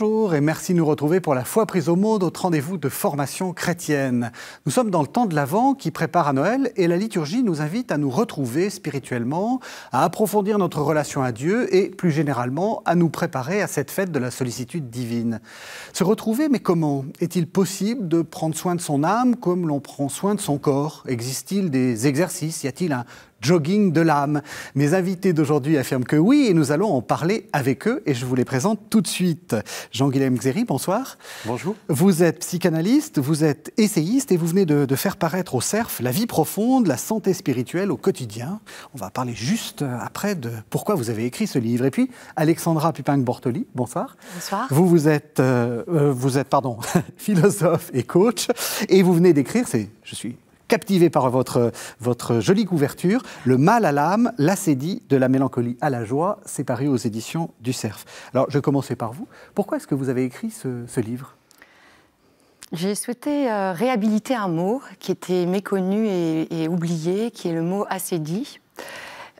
Bonjour et merci de nous retrouver pour la foi prise au monde, au rendez-vous de formation chrétienne. Nous sommes dans le temps de l'Avent qui prépare à Noël et la liturgie nous invite à nous retrouver spirituellement, à approfondir notre relation à Dieu et plus généralement à nous préparer à cette fête de la sollicitude divine. Se retrouver, mais comment? Est-il possible de prendre soin de son âme comme l'on prend soin de son corps? Existe-t-il des exercices? Y a-t-il un jogging de l'âme. Mes invités d'aujourd'hui affirment que oui et nous allons en parler avec eux et je vous les présente tout de suite. Jean-Guilhem Xéry, bonsoir. Bonjour. Vous êtes psychanalyste, vous êtes essayiste et vous venez de, faire paraître au CERF la vie profonde, la santé spirituelle au quotidien. On va parler juste après de pourquoi vous avez écrit ce livre. Et puis Alexandra Pupin-Bortoli, bonsoir. Bonsoir. Vous, vous êtes, euh, euh, vous êtes pardon, philosophe et coach et vous venez d'écrire, c'est, je suis captivé par votre, jolie couverture, Le mal à l'âme, l'acédie de la mélancolie à la joie, c'est paru aux éditions du CERF. Alors, je commencer par vous. Pourquoi est-ce que vous avez écrit ce, livre? J'ai souhaité euh, réhabiliter un mot qui était méconnu et, oublié, qui est le mot acédie.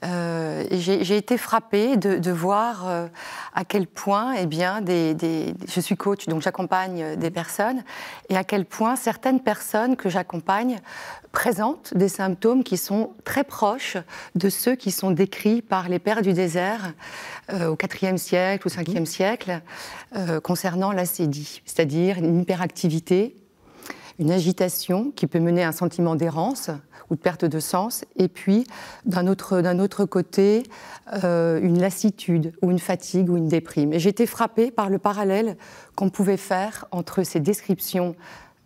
Euh, j'ai été frappée de, voir euh, à quel point, eh bien, des, je suis coach, donc j'accompagne des personnes, et à quel point certaines personnes que j'accompagne présentent des symptômes qui sont très proches de ceux qui sont décrits par les pères du désert euh, au IVe siècle, au Ve siècle, concernant l'acédie, c'est-à-dire une hyperactivité, une agitation qui peut mener à un sentiment d'errance ou de perte de sens, et puis d'un autre, autre côté, euh, une lassitude ou une fatigue ou une déprime. Et j'ai été frappée par le parallèle qu'on pouvait faire entre ces descriptions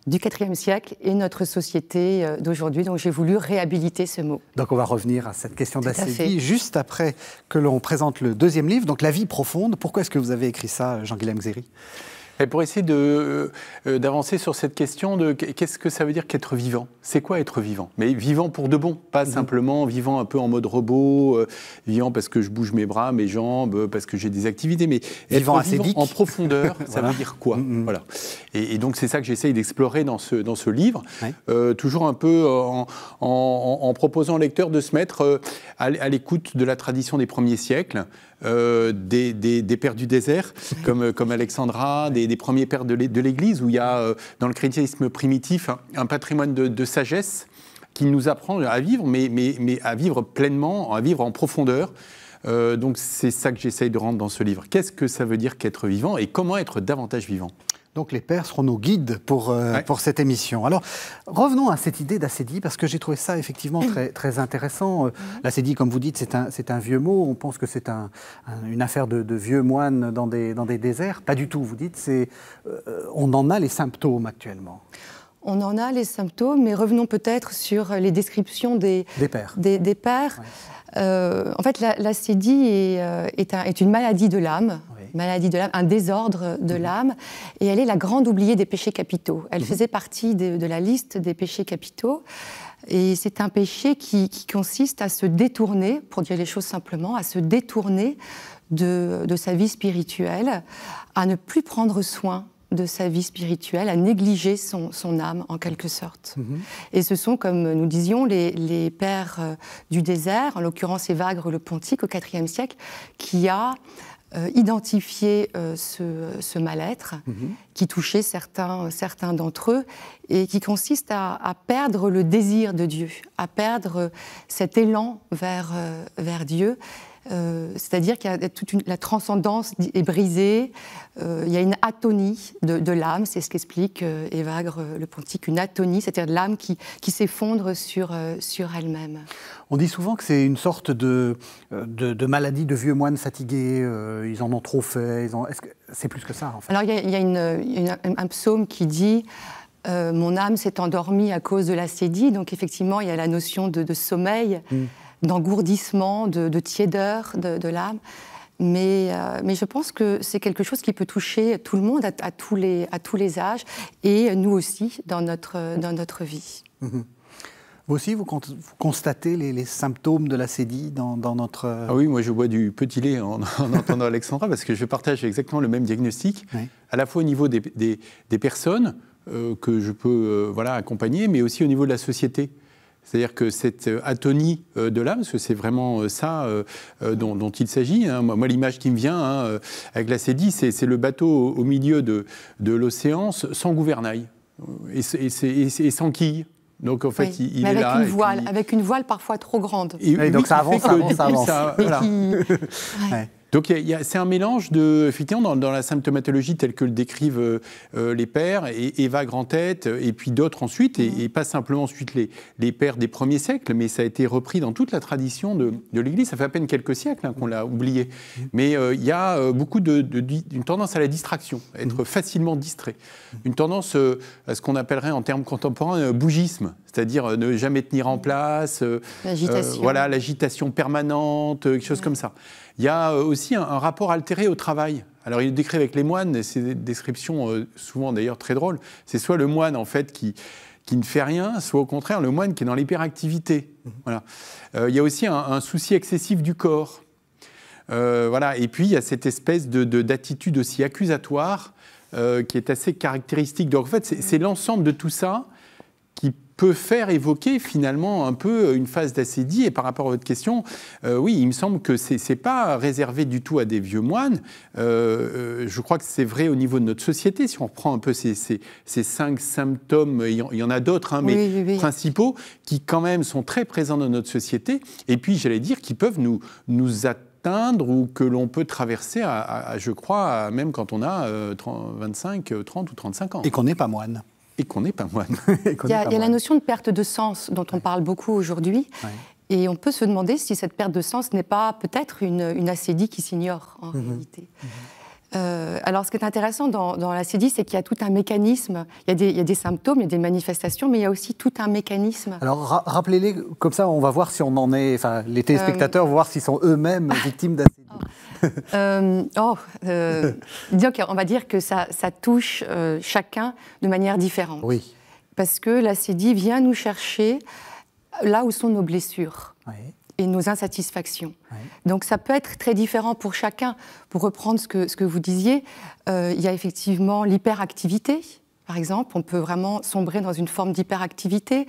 du IVe siècle et notre société euh, d'aujourd'hui. Donc j'ai voulu réhabiliter ce mot. Donc on va revenir à cette question d'acédie juste après que l'on présente le deuxième livre, donc La vie profonde. Pourquoi est-ce que vous avez écrit ça, Jean-Guilhem Xéry? Et pour essayer euh, euh, d'avancer sur cette question de qu'est-ce que ça veut dire qu'être vivant? C'est quoi être vivant? Mais vivant pour de bon, pas mhm. simplement vivant un peu en mode robot, euh, vivant parce que je bouge mes bras, mes jambes, parce que j'ai des activités, mais vivant, vivant en profondeur, ça veut dire quoi? Mhm. Voilà. Et, donc c'est ça que j'essaye d'explorer dans ce, dans ce livre, toujours un peu en, en, proposant au lecteur de se mettre à, à l'écoute de la tradition des premiers siècles, euh, des, pères du désert, comme, comme Alexandra, des, premiers pères de l'Église, où il y a, euh, dans le chrétianisme primitif, un, patrimoine de, sagesse qui nous apprend à vivre, mais, mais, mais, à vivre pleinement, à vivre en profondeur. Euh, donc c'est ça que j'essaye de rendre dans ce livre. Qu'est-ce que ça veut dire qu'être vivant et comment être davantage vivant? Donc les pères seront nos guides pour, euh, pour cette émission. Alors revenons à cette idée d'acédie, parce que j'ai trouvé ça effectivement très, très intéressant. Euh, l'acédie, comme vous dites, c'est un, un vieux mot. On pense que c'est un, une affaire de, vieux moines dans des, dans des déserts. Pas du tout, vous dites. C'est, euh, on en a les symptômes actuellement. On en a les symptômes, mais revenons peut-être sur les descriptions des, des pères. Des, pères. en fait, l'acédie est, est, est, une maladie de l'âme maladie de l'âme, un désordre de mhm. l'âme, et elle est la grande oubliée des péchés capitaux. Elle mhm. faisait partie de, la liste des péchés capitaux. Et c'est un péché qui, consiste à se détourner, pour dire les choses simplement, à se détourner de, sa vie spirituelle, à ne plus prendre soin de sa vie spirituelle, à négliger son, âme en quelque sorte. Mhm. Et ce sont, comme nous disions, les, pères euh, du désert, en l'occurrence Évagre le Pontique au IVe siècle, qui a euh, identifier euh, ce, mal-être mhm. qui touchait certains, certains d'entre eux et qui consiste à, perdre le désir de Dieu, à perdre cet élan vers, euh, vers Dieu euh, c'est-à-dire que toute la transcendance est brisée, euh, il y a une atonie de, l'âme, c'est ce qu'explique euh, Évagre le Pontique, une atonie, c'est-à-dire de l'âme qui, s'effondre sur, sur elle-même. On dit souvent que c'est une sorte de, de, maladie de vieux moines fatigués, ils en ont trop fait, est-ce que c'est plus que ça en fait? Alors il y a, un psaume qui dit... mon âme s'est endormie à cause de l'acédie. Donc effectivement, il y a la notion de, sommeil. Mm d'engourdissement, de, tiédeur de, l'âme. Mais, euh, mais, je pense que c'est quelque chose qui peut toucher tout le monde, à, tous, les, à tous les âges, et nous aussi dans notre, dans notre vie. Mhm. Vous aussi, vous, constatez les, symptômes de l'acédie dans, dans, notre... Ah oui, moi je bois du petit lait en, entendant Alexandra, parce que je partage exactement le même diagnostic, à la fois au niveau des, des, personnes euh, que je peux euh, voilà, accompagner, mais aussi au niveau de la société. C'est-à-dire que cette atonie de l'âme, parce que c'est vraiment ça dont, il s'agit. Hein. Moi, l'image qui me vient hein, avec la Cédie, c'est le bateau au milieu de, de l'océan sans gouvernail et, et sans quille. Donc en fait, il, est avec là. Une voile, Avec une voile parfois trop grande. Et, donc ça avance, ça avance, ça avance. voilà. Donc c'est un mélange de, effectivement, dans, la symptomatologie telle que le décrivent euh, euh, les pères, et Eva Grand-Tête, et puis d'autres ensuite, et, pas simplement ensuite les, les pères des premiers siècles, mais ça a été repris dans toute la tradition de, de l'Église. Ça fait à peine quelques siècles hein, qu'on l'a oublié. Mais euh, il y a beaucoup de, d'une tendance à la distraction, à être mm. facilement distrait. Une tendance à ce qu'on appellerait en termes contemporains bougisme, c'est-à-dire ne jamais tenir en place, l'agitation, voilà, l'agitation permanente, quelque chose comme ça. Il y a euh, aussi un, rapport altéré au travail. Alors il est décrit avec les moines, et c'est des descriptions euh, souvent d'ailleurs très drôles. C'est soit le moine en fait qui, qui ne fait rien, soit au contraire le moine qui est dans l'hyperactivité. Mhm. Voilà. Euh, il y a aussi un, souci excessif du corps. voilà. Et puis il y a cette espèce de, d'attitude aussi accusatoire qui est assez caractéristique. Donc en fait, c'est, l'ensemble de tout ça peut faire évoquer finalement un peu une phase d'acédie. Et par rapport à votre question, euh, oui, il me semble que ce n'est pas réservé du tout à des vieux moines. Euh, euh, je crois que c'est vrai au niveau de notre société. Si on reprend un peu ces, ces, cinq symptômes, il y en a d'autres, hein, mais principaux, qui quand même sont très présents dans notre société. Et puis, j'allais dire, qui peuvent nous, nous atteindre ou que l'on peut traverser, à, je crois, même quand on a 25, 30 ou 35 ans. Et qu'on n'est pas moine et qu'on n'est pas moine. il y a, la notion de perte de sens dont on parle beaucoup aujourd'hui. Et on peut se demander si cette perte de sens n'est pas peut-être une, une acédie qui s'ignore en mhm. réalité. Mhm. Euh, alors, ce qui est intéressant dans, dans l'acédie, c'est qu'il y a tout un mécanisme. Il y, a des, il y, a des, symptômes, il y a des manifestations, mais il y a aussi tout un mécanisme. Alors, rappelez-les, comme ça, on va voir si on en est. Enfin, les téléspectateurs euh, vont voir s'ils sont eux-mêmes victimes d'acédie. euh, oh, euh, on va dire que ça, ça touche euh, chacun de manière différente. Oui. Parce que l'acédie vient nous chercher là où sont nos blessures. Et nos insatisfactions. Donc ça peut être très différent pour chacun. Pour reprendre ce que, ce que vous disiez, euh, il y a effectivement l'hyperactivité, par exemple. On peut vraiment sombrer dans une forme d'hyperactivité.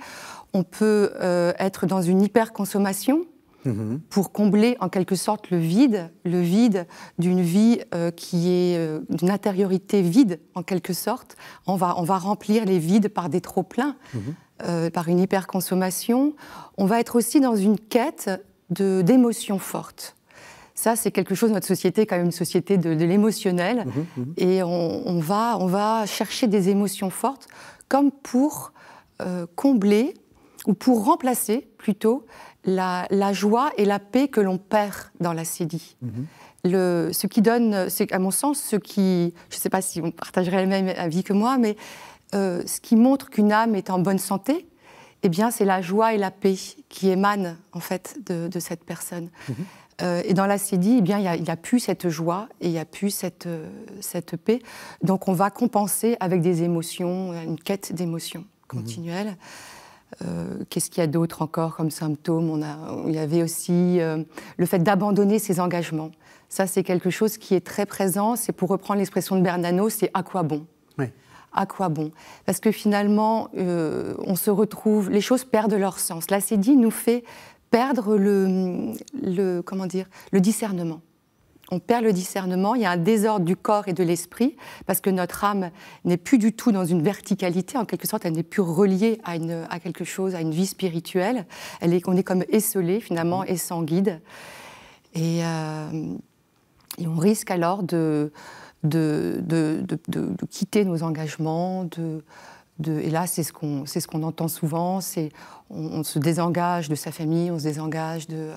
On peut être dans une hyperconsommation Mhm. pour combler en quelque sorte le vide, le vide d'une vie euh, qui est euh, d'une intériorité vide en quelque sorte. On va, on va remplir les vides par des trop-pleins, mhm. Euh, par une hyperconsommation. On va être aussi dans une quête d'émotions fortes. Ça, c'est quelque chose, notre société est quand même une société de, l'émotionnel, mhm, et on, va, on va chercher des émotions fortes comme pour combler ou pour remplacer plutôt la, joie et la paix que l'on perd dans la CDI. Mhm. Le, ce qui donne, c'est à mon sens, ce qui, je ne sais pas si on partagerait le même avis que moi, mais euh, ce qui montre qu'une âme est en bonne santé, eh bien, c'est la joie et la paix qui émanent en fait de, cette personne. Mhm. Euh, et dans la CDI, eh bien, il n'y a, plus cette joie et il n'y a plus cette, cette paix. Donc, on va compenser avec des émotions, une quête d'émotions mhm. continuelle. Euh, qu'est-ce qu'il y a d'autre encore comme symptômes? On a, Il y avait aussi euh, le fait d'abandonner ses engagements. Ça, c'est quelque chose qui est très présent. C'est pour reprendre l'expression de Bernano, c'est à quoi bon? À quoi bon? Parce que finalement, euh, on se retrouve, les choses perdent leur sens. L'acédie nous fait perdre le, le, comment dire, le discernement on perd le discernement, il y a un désordre du corps et de l'esprit, parce que notre âme n'est plus du tout dans une verticalité, en quelque sorte, elle n'est plus reliée à, une, à quelque chose, à une vie spirituelle. Elle est, on est comme esselé, finalement, et sans guide. Et, euh, et on risque alors de, de, de, de quitter nos engagements, de, et là, c'est ce qu'on ce qu'on entend souvent, c'est on, se désengage de sa famille, on se désengage de,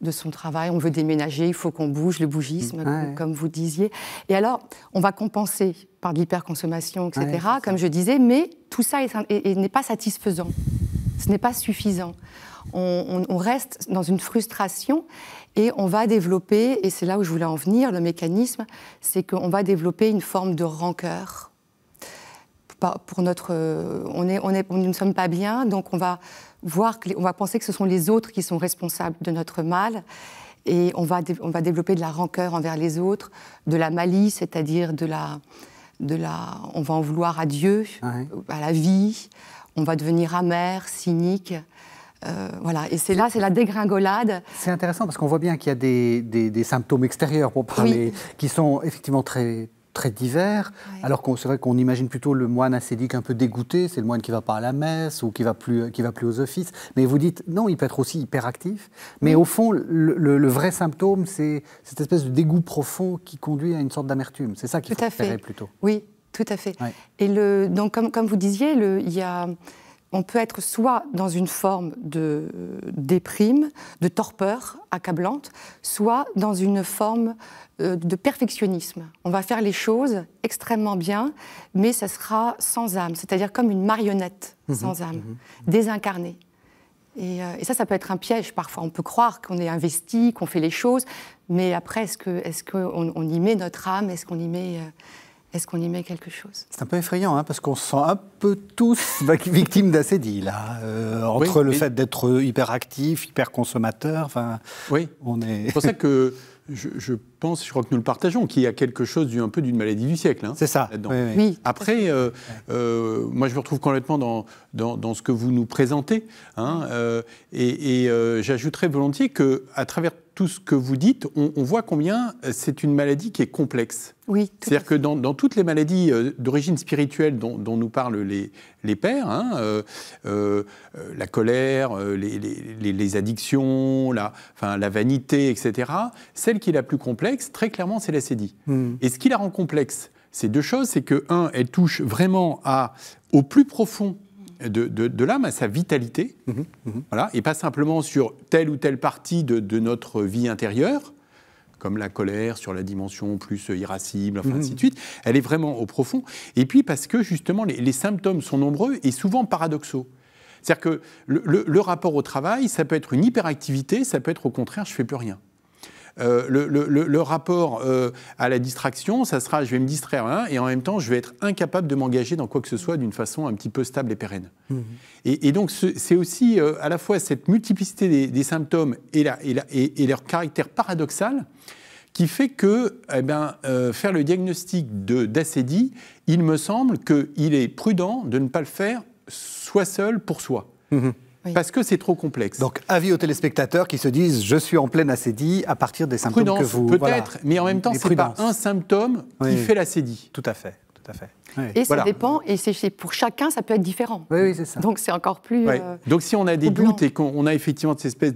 de son travail, on veut déménager, il faut qu'on bouge, le bougisme, comme, vous disiez. Et alors, on va compenser par de l'hyperconsommation, etc., comme je disais, mais tout ça n'est pas satisfaisant, ce n'est pas suffisant. On, on, reste dans une frustration et on va développer, et c'est là où je voulais en venir, le mécanisme, c'est qu'on va développer une forme de rancœur pour notre, on est, on est, nous ne sommes pas bien, donc on va voir, on va penser que ce sont les autres qui sont responsables de notre mal, et on va, on va développer de la rancœur envers les autres, de la malice, c'est-à-dire de la, de la, on va en vouloir à Dieu, à la vie, on va devenir amer, cynique. Voilà, et c'est là, c'est la dégringolade. C'est intéressant parce qu'on voit bien qu'il y a des, des, symptômes extérieurs, pour parler, qui sont effectivement très, très divers, alors que c'est vrai qu'on imagine plutôt le moine ascétique un peu dégoûté, c'est le moine qui va pas à la messe ou qui va plus, qui va plus aux offices. Mais vous dites, non, il peut être aussi hyperactif. Mais au fond, le, vrai symptôme, c'est cette espèce de dégoût profond qui conduit à une sorte d'amertume. C'est ça qu'il faut faire plutôt. Oui, tout à fait. Et le, donc, comme, comme vous disiez, le, il y a on peut être soit dans une forme de déprime, de torpeur accablante, soit dans une forme euh, de perfectionnisme. On va faire les choses extrêmement bien, mais ça sera sans âme, c'est-à-dire comme une marionnette mhm. sans âme, mhm. désincarnée. Et, euh, et, ça, ça peut être un piège parfois. On peut croire qu'on est investi, qu'on fait les choses, mais après, est-ce qu'on est qu'on on y met notre âme? Est-ce qu'on y met... Est-ce qu'on y met quelque chose? C'est un peu effrayant, hein, parce qu'on se sent un peu tous victimes d'acédie, là. Euh, entre le fait d'être hyperactif, hyper consommateur, enfin, oui. on est... C'est pour ça que je, pense, je crois que nous le partageons, qu'il y a quelque chose un peu d'une maladie du siècle. Hein, C'est ça. Oui, Après, euh, euh, moi je me retrouve complètement dans, dans, ce que vous nous présentez. Hein, et, et j'ajouterais volontiers qu'à travers tout ce que vous dites, on, voit combien euh, c'est une maladie qui est complexe. Oui. C'est-à-dire que dans, toutes les maladies euh, d'origine spirituelle dont, nous parlent les, les pères, hein, euh, la colère, les, addictions, la, enfin, la vanité, etc., celle qui est la plus complexe, très clairement, c'est l'acédie. Hmm. Et ce qui la rend complexe, c'est deux choses. C'est que, un, elle touche vraiment à, au plus profond de, l'âme, à sa vitalité, mhm, mhm. Voilà, et pas simplement sur telle ou telle partie de, notre vie intérieure, comme la colère sur la dimension plus irascible, enfin, ainsi de mhm. suite. Elle est vraiment au profond. Et puis parce que justement, les, symptômes sont nombreux et souvent paradoxaux. C'est-à-dire que le, rapport au travail, ça peut être une hyperactivité, ça peut être au contraire, je fais plus rien. Euh, le, rapport euh, à la distraction, ça sera je vais me distraire hein, et en même temps je vais être incapable de m'engager dans quoi que ce soit d'une façon un petit peu stable et pérenne. Mmh. Et, donc c'est aussi euh, à la fois cette multiplicité des, symptômes et, et, leur caractère paradoxal qui fait que eh ben, faire le diagnostic d'acédie, il me semble qu'il est prudent de ne pas le faire soit seul pour soi. Mmh. Parce que c'est trop complexe. Donc, avis aux téléspectateurs qui se disent je suis en pleine acédie à partir des symptômes que vous. Peut-être, mais en même temps, ce n'est pas un symptôme qui fait l'acédie. Tout à fait. Tout à fait. Et ça dépend, et c'est pour chacun, ça peut être différent. Oui, oui c'est ça. Donc c'est encore plus. Euh, Donc si on a des doutes et qu'on a effectivement cette espèce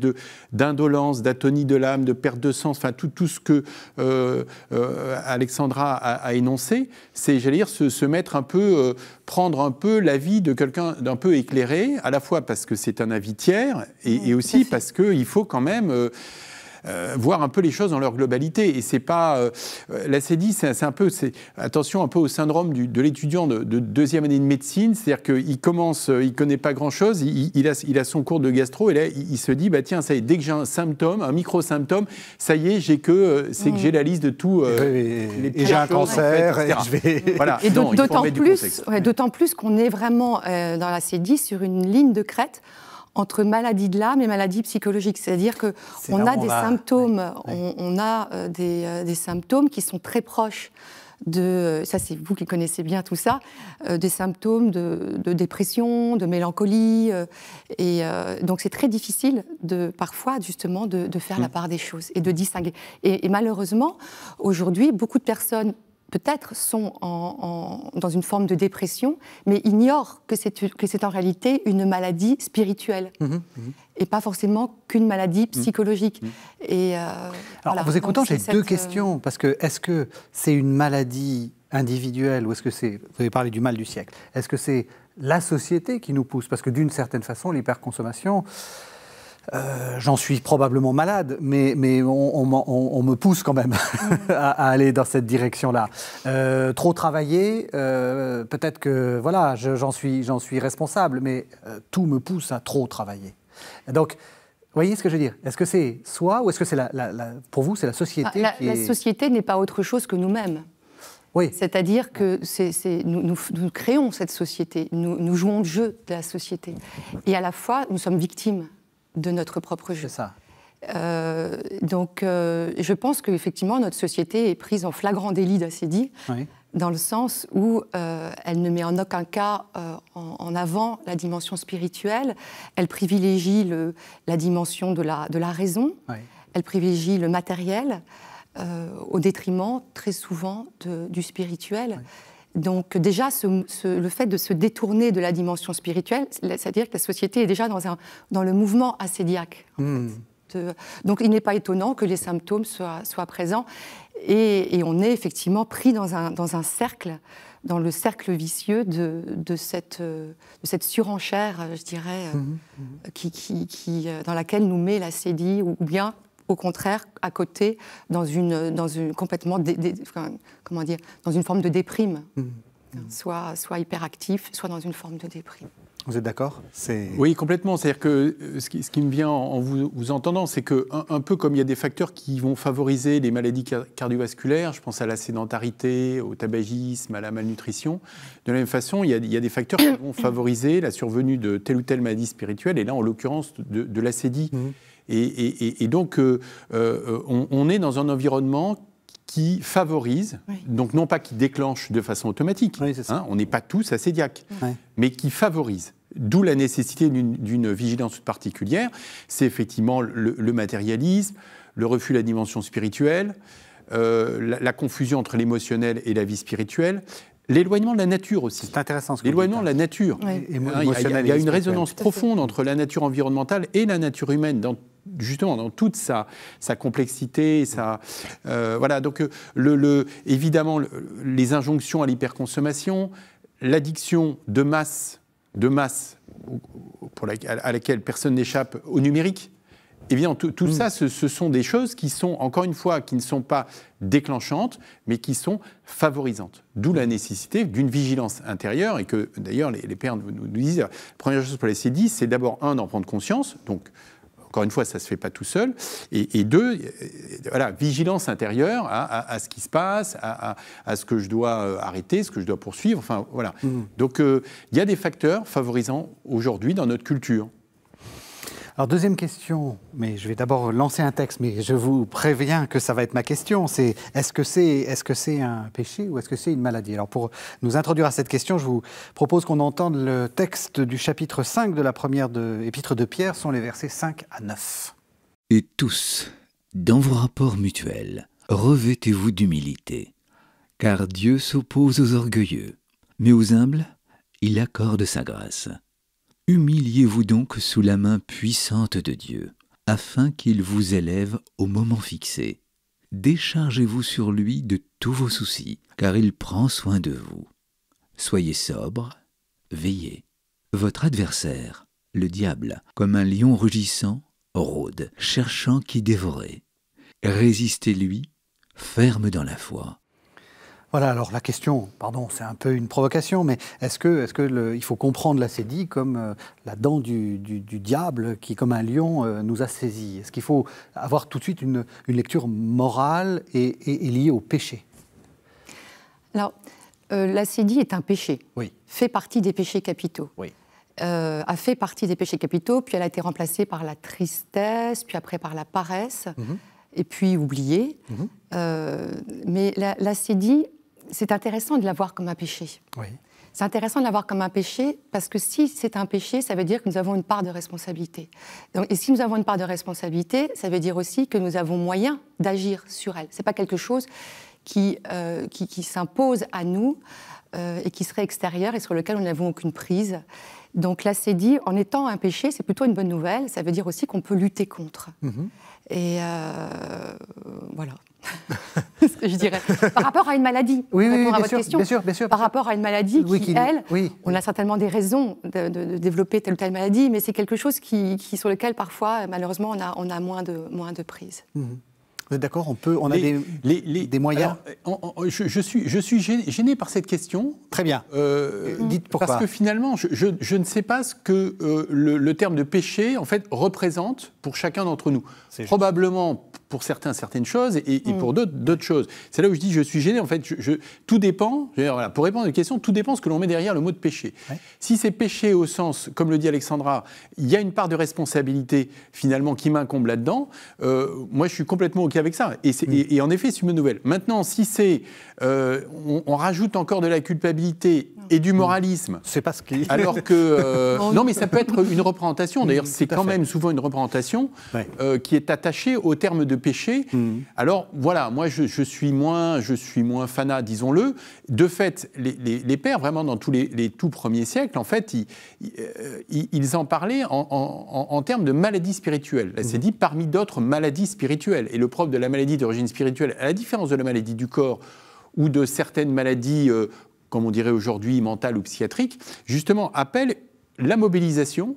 d'indolence, d'atonie de l'âme, de perte de sens, enfin tout, tout ce que euh, euh, Alexandra a, énoncé, c'est, j'allais dire, se, mettre un peu, prendre un peu l'avis de quelqu'un d'un peu éclairé, à la fois parce que c'est un avis tiers, et, et aussi parce qu'il faut quand même euh, voir un peu les choses dans leur globalité. Et c'est pas euh, la CEDI, c'est un peu, attention un peu au syndrome du, de l'étudiant de, deuxième année de médecine, c'est-à-dire qu'il commence, euh, il connaît pas grand-chose, il, a, il a son cours de gastro et là il, se dit bah tiens ça y est, dès que j'ai un symptôme, un micro symptôme, ça y est, j'ai que c'est que j'ai la liste de tout. et, j'ai un cancer. et, je vais... voilà. et d'autant plus, d'autant plus qu'on est vraiment dans la CEDI sur une ligne de crête entre maladie de l'âme et maladie psychologique. C'est-à-dire qu'on a des symptômes, On, a euh, euh, des, symptômes qui sont très proches de, ça c'est vous qui connaissez bien tout ça, euh, des symptômes de, dépression, de mélancolie. et donc c'est très difficile de, parfois justement de, faire la mmh. part des choses et de distinguer. et malheureusement, aujourd'hui, beaucoup de personnes peut-être sont dans une forme de dépression, mais ignorent que c'est en réalité une maladie spirituelle. Mmh, mmh. Et pas forcément qu'une maladie mmh. psychologique. Et, euh, Alors, vous écoutant, j'ai deux euh, questions. Parce que est-ce que c'est une maladie individuelle ou est-ce que c'est. Vous avez parlé du mal du siècle. Est-ce que c'est la société qui nous pousse? Parce que d'une certaine façon, l'hyperconsommation euh, j'en suis probablement malade, mais, mais on, me pousse quand même à, aller dans cette direction-là. Euh, trop travailler, euh, peut-être que voilà, j'en suis, suis responsable, mais tout me pousse à trop travailler. Donc, vous voyez ce que je veux dire? Est-ce que c'est soi ou est-ce que c'est la, pour vous, c'est la société ah, la, société n'est pas autre chose que nous-mêmes. Oui. C'est-à-dire que nous, nous, créons cette société, nous, nous jouons le jeu de la société. Et à la fois, nous sommes victimes de notre propre jeu. C'est ça. Euh, donc, euh, je pense qu'effectivement, notre société est prise en flagrant délit d'assédie. dans le sens où elle ne met en aucun cas en, avant la dimension spirituelle, elle privilégie le, la dimension de la, de la raison, elle privilégie le matériel, au détriment très souvent du spirituel. Donc déjà, le fait de se détourner de la dimension spirituelle, c'est-à-dire que la société est déjà dans, un, dans le mouvement ascédiaque. Hmm. donc il n'est pas étonnant que les symptômes soient, soient présents et, on est effectivement pris dans un, dans un, cercle, dans le cercle vicieux de, de, cette, de cette, surenchère, je dirais, hmm. Qui, qui, qui, dans laquelle nous met la CDI ou bien au contraire à côté dans une, dans une complètement comment dire dans une forme de déprime, mmh. soit soit hyperactif, soit dans une forme de déprime. Vous êtes d'accord? Oui, complètement. C'est-à-dire que euh, ce qui, ce qui, me vient en vous, vous entendant, c'est que un, peu comme il y a des facteurs qui vont favoriser les maladies cardiovasculaires, je pense à la sédentarité, au tabagisme, à la malnutrition, de la même façon, il y a, il y a des facteurs qui vont favoriser la survenue de telle ou telle maladie spirituelle, et là, en l'occurrence, de, de l'acédie. Mmh. Et, donc, euh, euh, on, est dans un environnement qui favorise, donc non pas qui déclenche de façon automatique, hein, on n'est pas tous assédiaques, mais qui favorise. D'où la nécessité d'une vigilance particulière. C'est effectivement le, matérialisme, le refus de la dimension spirituelle, euh, la, confusion entre l'émotionnel et la vie spirituelle, L'éloignement de la nature aussi. C'est intéressant. L'éloignement de la nature. Il y, a, une résonance profonde entre la nature environnementale et la nature humaine dans justement dans toute sa, sa complexité, sa, euh, voilà. Donc euh, le, évidemment les injonctions à l'hyperconsommation, l'addiction de masse, de masse pour à laquelle personne n'échappe au numérique. Évidemment, tout, tout mm. ça, ce, sont des choses qui sont, encore une fois, qui ne sont pas déclenchantes, mais qui sont favorisantes. D'où la nécessité d'une vigilance intérieure, et que d'ailleurs les, pères nous, nous, disent, la première chose pour les C10, c'est d'abord, un, d'en prendre conscience, donc encore une fois, ça ne se fait pas tout seul. Et, deux, euh, voilà, vigilance intérieure à, ce qui se passe, à, ce que je dois euh, arrêter, ce que je dois poursuivre. Enfin, voilà. Mmh. Donc, euh, il y a des facteurs favorisant aujourd'hui dans notre culture. Alors deuxième question, mais je vais d'abord lancer un texte, mais je vous préviens que ça va être ma question, c'est est-ce que c'est est -ce c'est un péché ou est-ce que c'est une maladie? Alors pour nous introduire à cette question, je vous propose qu'on entende le texte du chapitre 5 de la première épître de Pierre, sont les versets 5 à 9. Et tous, dans vos rapports mutuels, revêtez-vous d'humilité, car Dieu s'oppose aux orgueilleux, mais aux humbles, il accorde sa grâce. Humiliez-vous donc sous la main puissante de Dieu, afin qu'il vous élève au moment fixé. Déchargez-vous sur lui de tous vos soucis, car il prend soin de vous. Soyez sobre, veillez. Votre adversaire, le diable, comme un lion rugissant, rôde, cherchant qui dévorer. Résistez-lui, ferme dans la foi. Voilà, alors la question, pardon, c'est un peu une provocation, mais est-ce que, est-ce que il faut comprendre la sédie comme euh, la dent du, diable qui, comme un lion, euh, nous a saisis? Est-ce qu'il faut avoir tout de suite une, lecture morale et, liée au péché? Alors, euh, la sédie est un péché, oui. fait partie des péchés capitaux. Oui. a fait partie des péchés capitaux, puis elle a été remplacée par la tristesse, puis après par la paresse, mhm. et puis oubliée. Mhm. mais la, la sédie c'est intéressant de l'avoir comme un péché. C'est intéressant de l'avoir comme un péché parce que si c'est un péché, ça veut dire que nous avons une part de responsabilité. et si nous avons une part de responsabilité, ça veut dire aussi que nous avons moyen d'agir sur elle. Ce n'est pas quelque chose qui, euh, qui, s'impose à nous euh, et qui serait extérieur et sur lequel nous n'avons aucune prise. Donc là, c'est dit, en étant un péché, c'est plutôt une bonne nouvelle. Ça veut dire aussi qu'on peut lutter contre. Mhm. Et euh, voilà. je dirais. Par rapport à une maladie, oui, oui, à votre question, bien sûr, bien sûr, par rapport à une maladie qui, elle, on a certainement des raisons de, développer telle ou telle maladie, mais c'est quelque chose qui, sur lequel parfois, malheureusement, on a, on a moins, de, moins de prise. Mhm. Vous êtes d'accord On peut, on a des, les, des, moyens. je, suis, je suis gêné, par cette question. Très bien. Euh, Dites pourquoi. Parce que finalement, je, je ne sais pas ce que euh, le, le, terme de péché en fait représente pour chacun d'entre nous. Probablement pour certains certaines choses et, pour d'autres d'autres choses. C'est là où je dis je suis gêné. En fait, je, tout dépend. Voilà, pour répondre à une question, tout dépend ce que l'on met derrière le mot de péché. Si c'est péché au sens, comme le dit Alexandra, il y a une part de responsabilité finalement qui m'incombe là-dedans. Euh, moi, je suis complètement ok avec ça. Et, en effet, c'est une nouvelle. Maintenant, si c'est euh, on, rajoute encore de la culpabilité et du moralisme. C'est pas ce qui. Alors que euh, non, mais ça peut être une représentation. D'ailleurs, c'est quand même souvent une représentation qui est attachée au terme de péché. Mm. Alors voilà, moi je, suis moins, je suis moins fanat, disons-le. De fait, les, pères, vraiment dans tous les, tout premiers siècles, en fait, ils, ils, en parlaient en, termes de maladie spirituelle. Là, c'est mm. dit parmi d'autres maladies spirituelles. Et le propre de la maladie d'origine spirituelle, à la différence de la maladie du corps ou de certaines maladies, euh, comme on dirait aujourd'hui, mentales ou psychiatriques, justement appelle la mobilisation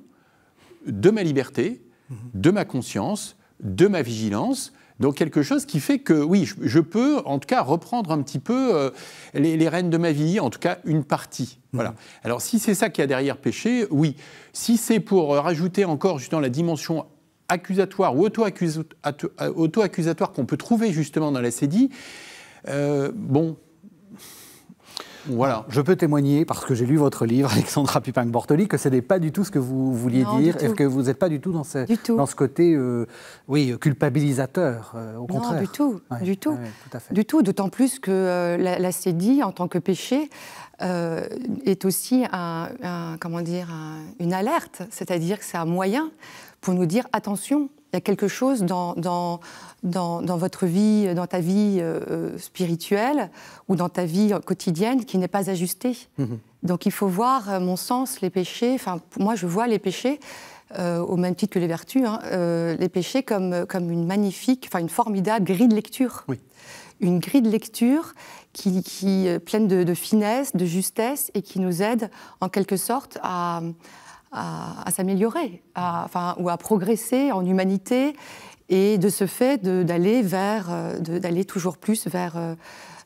de ma liberté, mm. de ma conscience, de ma vigilance, donc quelque chose qui fait que oui, je, peux en tout cas reprendre un petit peu euh, les, rênes de ma vie, en tout cas une partie. Mmh. Voilà. Alors si c'est ça qui a derrière péché, oui. Si c'est pour rajouter encore justement la dimension accusatoire ou auto-accusatoire qu'on peut trouver justement dans la euh, bon, voilà. Je peux témoigner, parce que j'ai lu votre livre, Alexandra Pupin-Bortoli, que ce n'est pas du tout ce que vous vouliez dire, et que vous n'êtes pas du tout dans ce, dans ce côté euh, oui, culpabilisateur, euh, au contraire. Non, du tout, du tout. Du tout, d'autant plus que euh, la, la CEDI, en tant que péché, est aussi un, comment dire, une alerte, c'est-à-dire que c'est un moyen pour nous dire attention, il y a quelque chose dans, dans, dans, votre vie, dans ta vie euh, spirituelle ou dans ta vie quotidienne qui n'est pas ajusté. Mhm. Donc il faut voir, à mon sens, les péchés, enfin moi je vois les péchés, euh, au même titre que les vertus, hein, euh, les péchés comme, comme une magnifique, enfin une formidable grille de lecture. Oui. Une grille de lecture qui, qui est pleine de, finesse, de justesse et qui nous aide en quelque sorte à, à, s'améliorer, enfin, ou à progresser en humanité et de ce fait d'aller vers, euh, d'aller toujours plus vers, euh,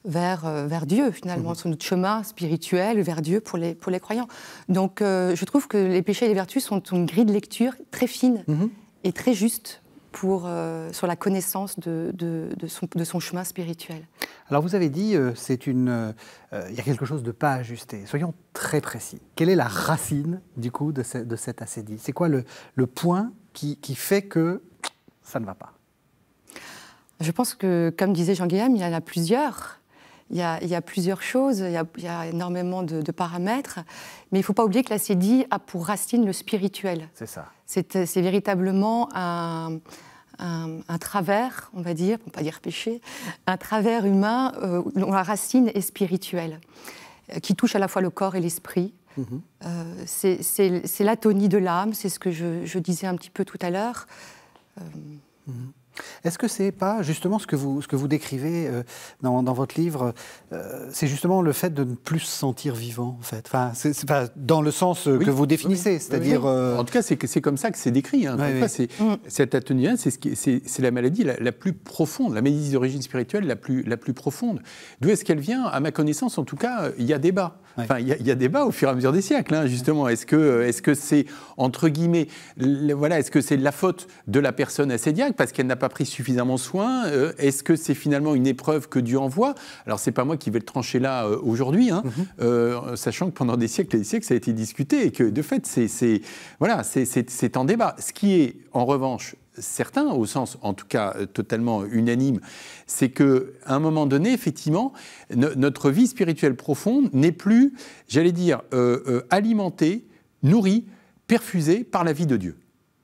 vers, euh, vers Dieu finalement, mhm. sur notre chemin spirituel vers Dieu pour les, pour les croyants. Donc je trouve que les péchés et les vertus sont une grille de lecture très fine mhm. et très juste pour, sur la connaissance de, de, de, son, de, son, chemin spirituel. Alors vous avez dit, c'est une, il y a quelque chose de pas ajusté. Soyons très précis. Quelle est la racine du coup de, de cet assédie C'est quoi le, le point qui, qui, fait que ça ne va pas? Je pense que, comme disait Jean-Guillaume, il y en a plusieurs. Il y a, plusieurs choses, il y a, énormément de, paramètres, mais il ne faut pas oublier que la CEDI a pour racine le spirituel. C'est ça. C'est véritablement un, un, travers, on va dire, pour ne pas dire péché, un travers humain euh, dont la racine est spirituelle, euh, qui touche à la fois le corps et l'esprit. Mm-hmm. Euh, c'est l'atonie de l'âme, c'est ce que je, disais un petit peu tout à l'heure. Mhm. Est-ce que c'est pas justement ce que vous, ce que vous décrivez euh, dans, votre livre euh, C'est justement le fait de ne plus se sentir vivant, en fait? Enfin, c'est pas dans le sens euh, que vous définissez, c'est-à-dire. En tout cas, c'est comme ça que c'est décrit. Hein. Mm. Cette atonie, c'est la maladie la, plus profonde, la maladie d'origine spirituelle la plus, la plus profonde. D'où est-ce qu'elle vient? À ma connaissance, en tout cas, il y a débat. Enfin, il y, a débat au fur et à mesure des siècles, hein, justement. Est-ce que est-ce que c'est entre guillemets, voilà, est-ce que c'est la faute de la personne assédiaque parce qu'elle n'a pas pris suffisamment soin euh, Est-ce que c'est finalement une épreuve que Dieu envoie? Alors, c'est pas moi qui vais le trancher là euh, aujourd'hui, hein, mhm. euh, sachant que pendant des siècles et des siècles, ça a été discuté et que de fait, c'est voilà, c'est en débat. Ce qui est en revanche certain, au sens en tout cas totalement unanime, c'est qu'à un moment donné, effectivement, notre vie spirituelle profonde n'est plus, j'allais dire, alimentée, nourrie, perfusée par la vie de Dieu.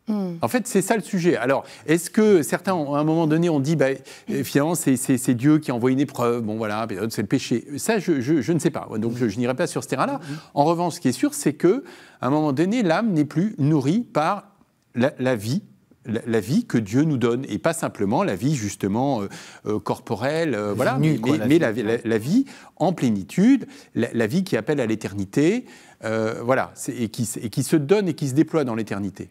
Hmm. En fait, c'est ça le sujet. Alors, est-ce que certains, à un moment donné, ont dit, bah, euh, finalement, c'est Dieu qui a envoyé une épreuve, bon voilà, c'est le péché Ça, je, ne sais pas. Donc, je, n'irai pas sur ce terrain-là. En revanche, ce qui est sûr, c'est que, à un moment donné, l'âme n'est plus nourrie par la, vie la, vie que Dieu nous donne et pas simplement la vie justement euh, euh, corporelle, voilà, mais, la, vie en plénitude, la, vie qui appelle à l'éternité, euh, voilà, et qui, et qui, se donne et qui se déploie dans l'éternité.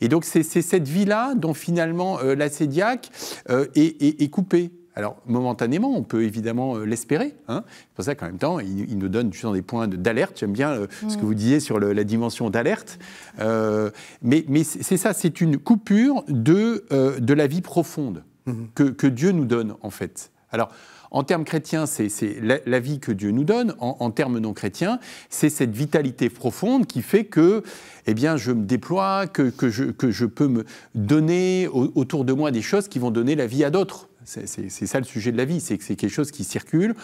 Et donc c'est cette vie-là dont finalement euh, l'acédiaque euh, est, coupée. Alors, momentanément, on peut évidemment l'espérer. Hein. C'est pour ça qu'en même temps, il, nous donne justement des points d'alerte. J'aime bien ce que mm. vous disiez sur la dimension d'alerte. mais, mais c'est ça, c'est une coupure de, de la vie profonde. mhm. que, Dieu nous donne, en fait. Alors, en termes chrétiens, c'est la, vie que Dieu nous donne. En, termes non chrétiens, c'est cette vitalité profonde qui fait que, eh bien, je me déploie, que, je, que je, peux me donner autour de moi des choses qui vont donner la vie à d'autres. C'est ça le sujet de la vie, c'est que c'est quelque chose qui circule,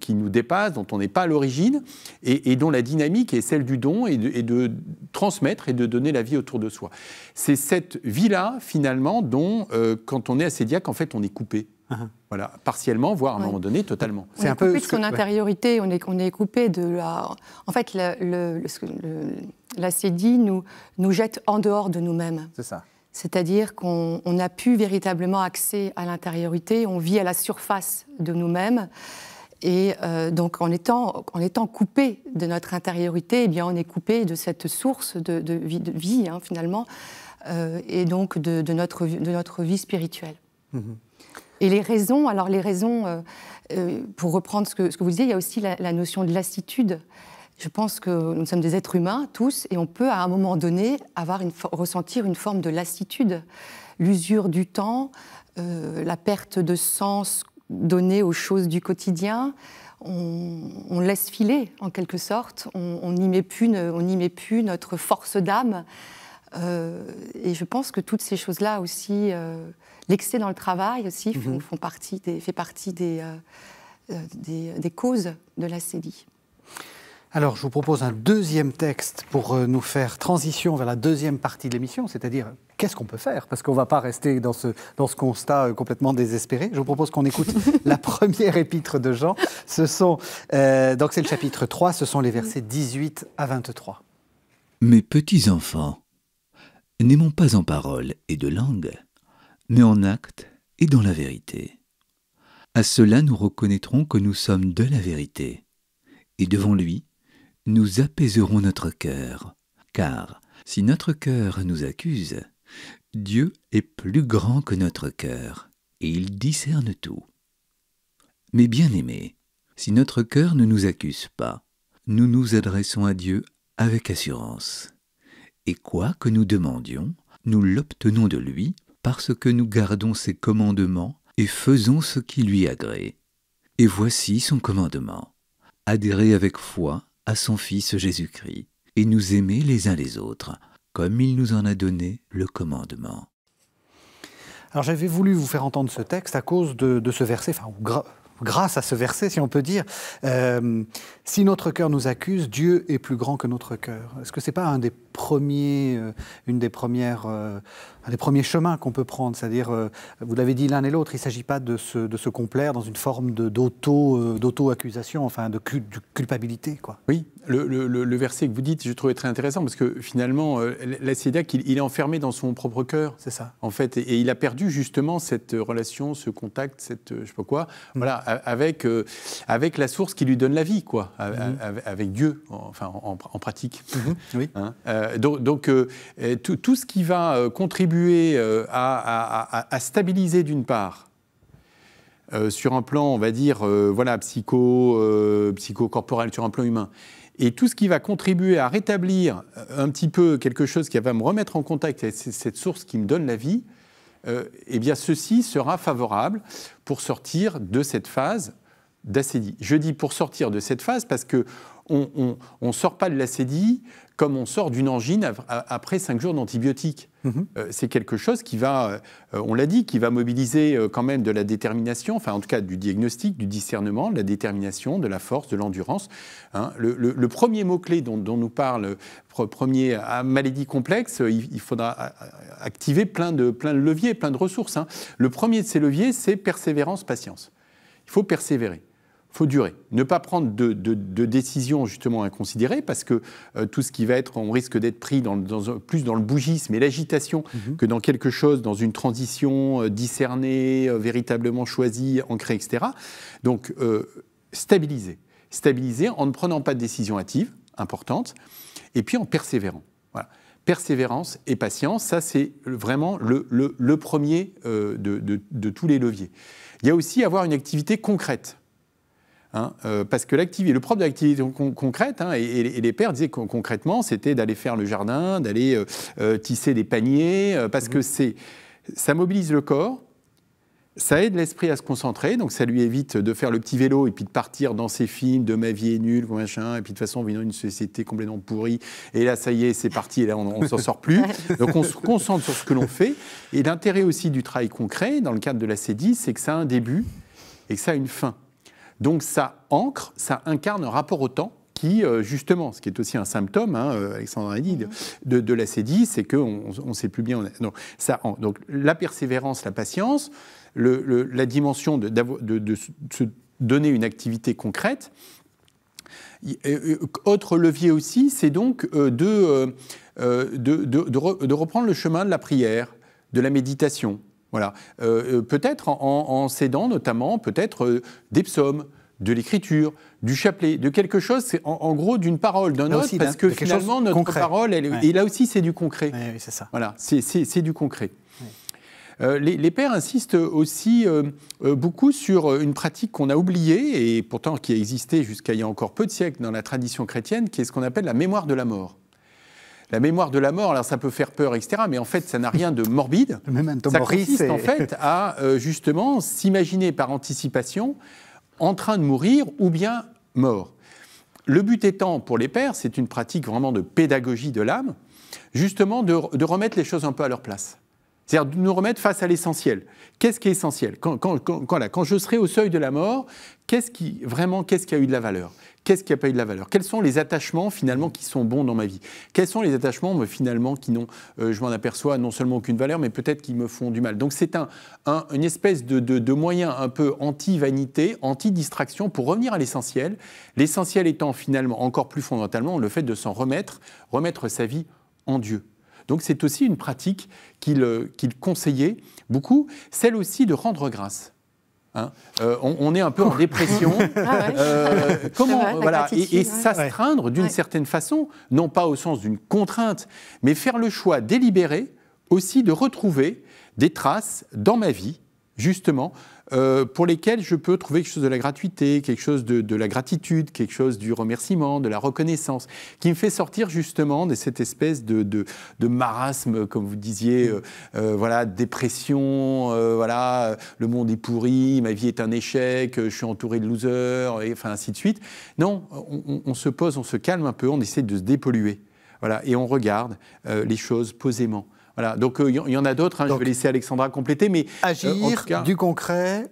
qui nous dépasse, dont on n'est pas à l'origine, et, dont la dynamique est celle du don et de, transmettre et de donner la vie autour de soi. C'est cette vie-là, finalement, dont, euh, quand on est assédiaque, en fait, on est coupé. Uh-huh. Voilà, partiellement, voire à un moment donné, totalement. C'est un peu coupé de son intériorité, on, est, on est coupé de la. En fait, l'assédie nous, nous jette en dehors de nous-mêmes. C'est ça. C'est-à-dire qu'on n'a plus véritablement accès à l'intériorité, on vit à la surface de nous-mêmes. Et euh, donc, en étant, en étant coupé de notre intériorité, eh bien, on est coupé de cette source de, vie, de vie hein, finalement, euh, et donc de, notre, de notre vie spirituelle. Mm-hmm. Et les raisons, alors les raisons, euh, pour reprendre ce que, ce que, vous disiez, il y a aussi la, la notion de lassitude. Je pense que nous sommes des êtres humains tous et on peut à un moment donné avoir une, ressentir une forme de lassitude, l'usure du temps, euh, la perte de sens donné aux choses du quotidien. On, laisse filer en quelque sorte, on n'y met, plus, met plus notre force d'âme. Euh, et je pense que toutes ces choses-là aussi, euh, l'excès dans le travail aussi, font, mhm. partie des, fait partie des, des, des causes de la CEDI. Alors, je vous propose un deuxième texte pour euh, nous faire transition vers la deuxième partie de l'émission, c'est-à-dire qu'est-ce qu'on peut faire? Parce qu'on ne va pas rester dans ce, dans ce constat euh, complètement désespéré. Je vous propose qu'on écoute la première épître de Jean. Ce sont, euh, donc c'est le chapitre 3, ce sont les versets 18 à 23. Mes petits enfants, n'aimons pas en parole et de langue, mais en acte et dans la vérité. À cela nous reconnaîtrons que nous sommes de la vérité, et devant lui, nous apaiserons notre cœur, car si notre cœur nous accuse, Dieu est plus grand que notre cœur, et il discerne tout. Mais bien aimés, si notre cœur ne nous accuse pas, nous nous adressons à Dieu avec assurance. Et quoi que nous demandions, nous l'obtenons de lui parce que nous gardons ses commandements et faisons ce qui lui agrée. Et voici son commandement. Adhérer avec foi à son Fils Jésus-Christ, et nous aimer les uns les autres, comme il nous en a donné le commandement. Alors j'avais voulu vous faire entendre ce texte à cause de, ce verset, enfin grâce à ce verset, si on peut dire. Euh, si notre cœur nous accuse, Dieu est plus grand que notre cœur. Est-ce que c'est pas un des premiers, euh, une des premières euh, un des premiers chemins qu'on peut prendre. C'est-à-dire, euh, vous l'avez dit l'un et l'autre, il ne s'agit pas de se, de se, complaire dans une forme d'auto, d'auto-accusation, enfin de, culpabilité. Quoi. Oui, le, le, verset que vous dites, je trouvais très intéressant parce que finalement, l'Assédiaque, il, il, est enfermé dans son propre cœur. C'est ça. En fait, et, il a perdu justement cette relation, ce contact, cette, je sais pas quoi, mm. voilà, avec, avec la source qui lui donne la vie, quoi, mm. avec, Dieu, enfin en, pratique. Mm-hmm. Oui. Hein, donc, donc tout, tout, ce qui va contribuer euh, à, stabiliser d'une part, euh, sur un plan, on va dire, euh, voilà, psycho, psychocorporel, sur un plan humain, et tout ce qui va contribuer à rétablir un petit peu quelque chose qui va me remettre en contact avec cette source qui me donne la vie, eh bien, ceci sera favorable pour sortir de cette phase d'acédie. Je dis pour sortir de cette phase parce que on ne sort pas de l'acédie comme on sort d'une angine après cinq jours d'antibiotiques. Mhm. Euh, c'est quelque chose qui va, euh, on l'a dit, qui va mobiliser euh, quand même de la détermination, enfin en tout cas du diagnostic, du discernement, de la détermination, de la force, de l'endurance. Hein. Le, premier mot-clé dont, nous parle, premier à maladie complexe, il, faudra activer plein de, plein de leviers, plein de ressources. Hein. Le premier de ces leviers, c'est persévérance, patience. Il faut persévérer faut durer. Ne pas prendre de, décisions justement inconsidérées parce que euh, tout ce qui va être, on risque d'être pris dans, plus dans le bougisme et l'agitation mhm. que dans quelque chose, dans une transition euh, discernée, euh, véritablement choisie, ancrée, etc. Donc, stabiliser. Stabiliser en ne prenant pas de décisions hâtives, importantes, et puis en persévérant. Voilà. Persévérance et patience, ça c'est vraiment le, le premier de tous les leviers. Il y a aussi avoir une activité concrète. Hein, euh, parce que l'activité, le propre de l'activité concrète, hein, et, les pères disaient concrètement, c'était d'aller faire le jardin, d'aller euh, euh, tisser des paniers, parce que mhm. c'est, ça mobilise le corps, ça aide l'esprit à se concentrer, donc ça lui évite de faire le petit vélo et puis de partir dans ses films de ma vie est nulle, machin, et puis de toute façon, on vit dans une société complètement pourrie, et là, ça y est, c'est parti, et là, on ne s'en sort plus. Donc on se concentre sur ce que l'on fait. Et l'intérêt aussi du travail concret, dans le cadre de la CEDI, c'est que ça a un début et que ça a une fin. Donc ça ancre, ça incarne un rapport au temps qui, euh, justement, ce qui est aussi un symptôme, hein, euh, Alexandre a dit, de, de, la CEDI, c'est qu'on ne sait plus bien. Donc, ça, donc la persévérance, la patience, la dimension de, se donner une activité concrète. Autre levier aussi, c'est donc euh, de, de, reprendre le chemin de la prière, de la méditation. Voilà. peut-être en, s'aidant notamment, peut-être des psaumes, de l'écriture, du chapelet, de quelque chose, c'est en, gros d'une parole, d'un autre, parce que finalement notre parole, et là aussi c'est du concret. Oui, c'est ça. Voilà, c'est du concret. Euh, les, pères insistent aussi euh, euh, beaucoup sur une pratique qu'on a oubliée, et pourtant qui a existé jusqu'à il y a encore peu de siècles dans la tradition chrétienne, qui est ce qu'on appelle la mémoire de la mort. La mémoire de la mort, alors ça peut faire peur, etc., mais en fait, ça n'a rien de morbide. ça consiste en fait à justement s'imaginer par anticipation en train de mourir ou bien mort. Le but étant, pour les pères, c'est une pratique vraiment de pédagogie de l'âme, justement de remettre les choses un peu à leur place. C'est-à-dire de nous remettre face à l'essentiel. Qu'est-ce qui est essentiel? Quand, quand, je serai au seuil de la mort, qu'est-ce qui vraiment qu'est-ce qui a eu de la valeur? Qu'est-ce qui n'a pas eu de la valeur? Quels sont les attachements finalement qui sont bons dans ma vie? Quels sont les attachements finalement qui n'ont, euh, je m'en aperçois, non seulement aucune valeur, mais peut-être qui me font du mal? Donc c'est un, une espèce de, de, moyen un peu anti-vanité, anti-distraction pour revenir à l'essentiel. L'essentiel étant finalement encore plus fondamentalement le fait de s'en remettre, remettre sa vie en Dieu. Donc c'est aussi une pratique qu'il conseillait beaucoup, celle aussi de rendre grâce. Hein. Euh, on, est un peu en dépression. Ah euh, comment voilà et, s'astreindre d'une certaine façon, non pas au sens d'une contrainte, mais faire le choix délibéré aussi de retrouver des traces dans ma vie, justement, euh, pour lesquels je peux trouver quelque chose de la gratuité, quelque chose de, la gratitude, quelque chose du remerciement, de la reconnaissance, qui me fait sortir justement de cette espèce de, marasme, comme vous disiez, euh, euh, voilà, dépression, voilà, le monde est pourri, ma vie est un échec, je suis entouré de losers, et enfin ainsi de suite. Non, on, on se pose, on se calme un peu, on essaie de se dépolluer. Voilà, et on regarde les choses posément. Voilà, donc il euh, y, en a d'autres, hein, je vais laisser Alexandra compléter, mais euh, agir, du concret,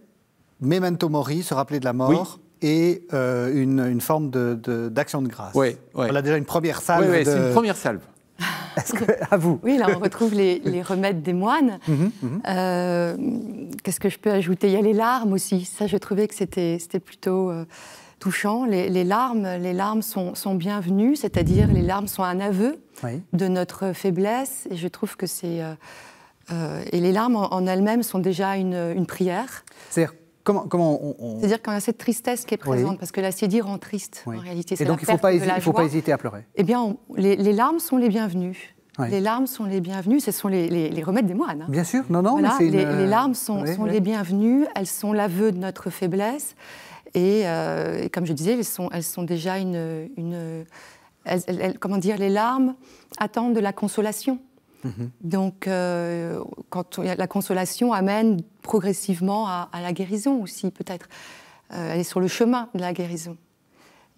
memento mori, se rappeler de la mort. Et euh, une, forme d'action de, grâce. Oui, On a déjà une première salve. Oui, c'est une première salve. à vous. Oui, là on retrouve les, remèdes des moines. Mhm, mhm. Qu'est-ce que je peux ajouter? Il y a les larmes aussi. Ça, je trouvais que c'était plutôt touchant. Les, larmes, les larmes sont, sont bienvenues, c'est-à-dire les larmes sont un aveu de notre faiblesse. Et je trouve que c'est. Euh, euh, et les larmes en, elles-mêmes sont déjà une, une prière. C'est-à-dire Comment, comment on, C'est-à-dire y a cette tristesse qui est présente, parce que la rend triste en réalité. Et donc il ne faut, pas hésiter, faut pas hésiter à pleurer. Eh bien, les, larmes sont les bienvenues. Les larmes sont les bienvenues, ce sont les, les, remèdes des moines. Hein. Bien sûr, non, non. mais les, les, larmes sont, sont les bienvenues, elles sont l'aveu de notre faiblesse. Euh, et, comme je disais, elles sont, elles sont déjà une. une comment dire Les larmes attendent de la consolation. Mhm. Donc, euh, quand la consolation amène progressivement à, la guérison aussi, peut-être. Euh, elle est sur le chemin de la guérison.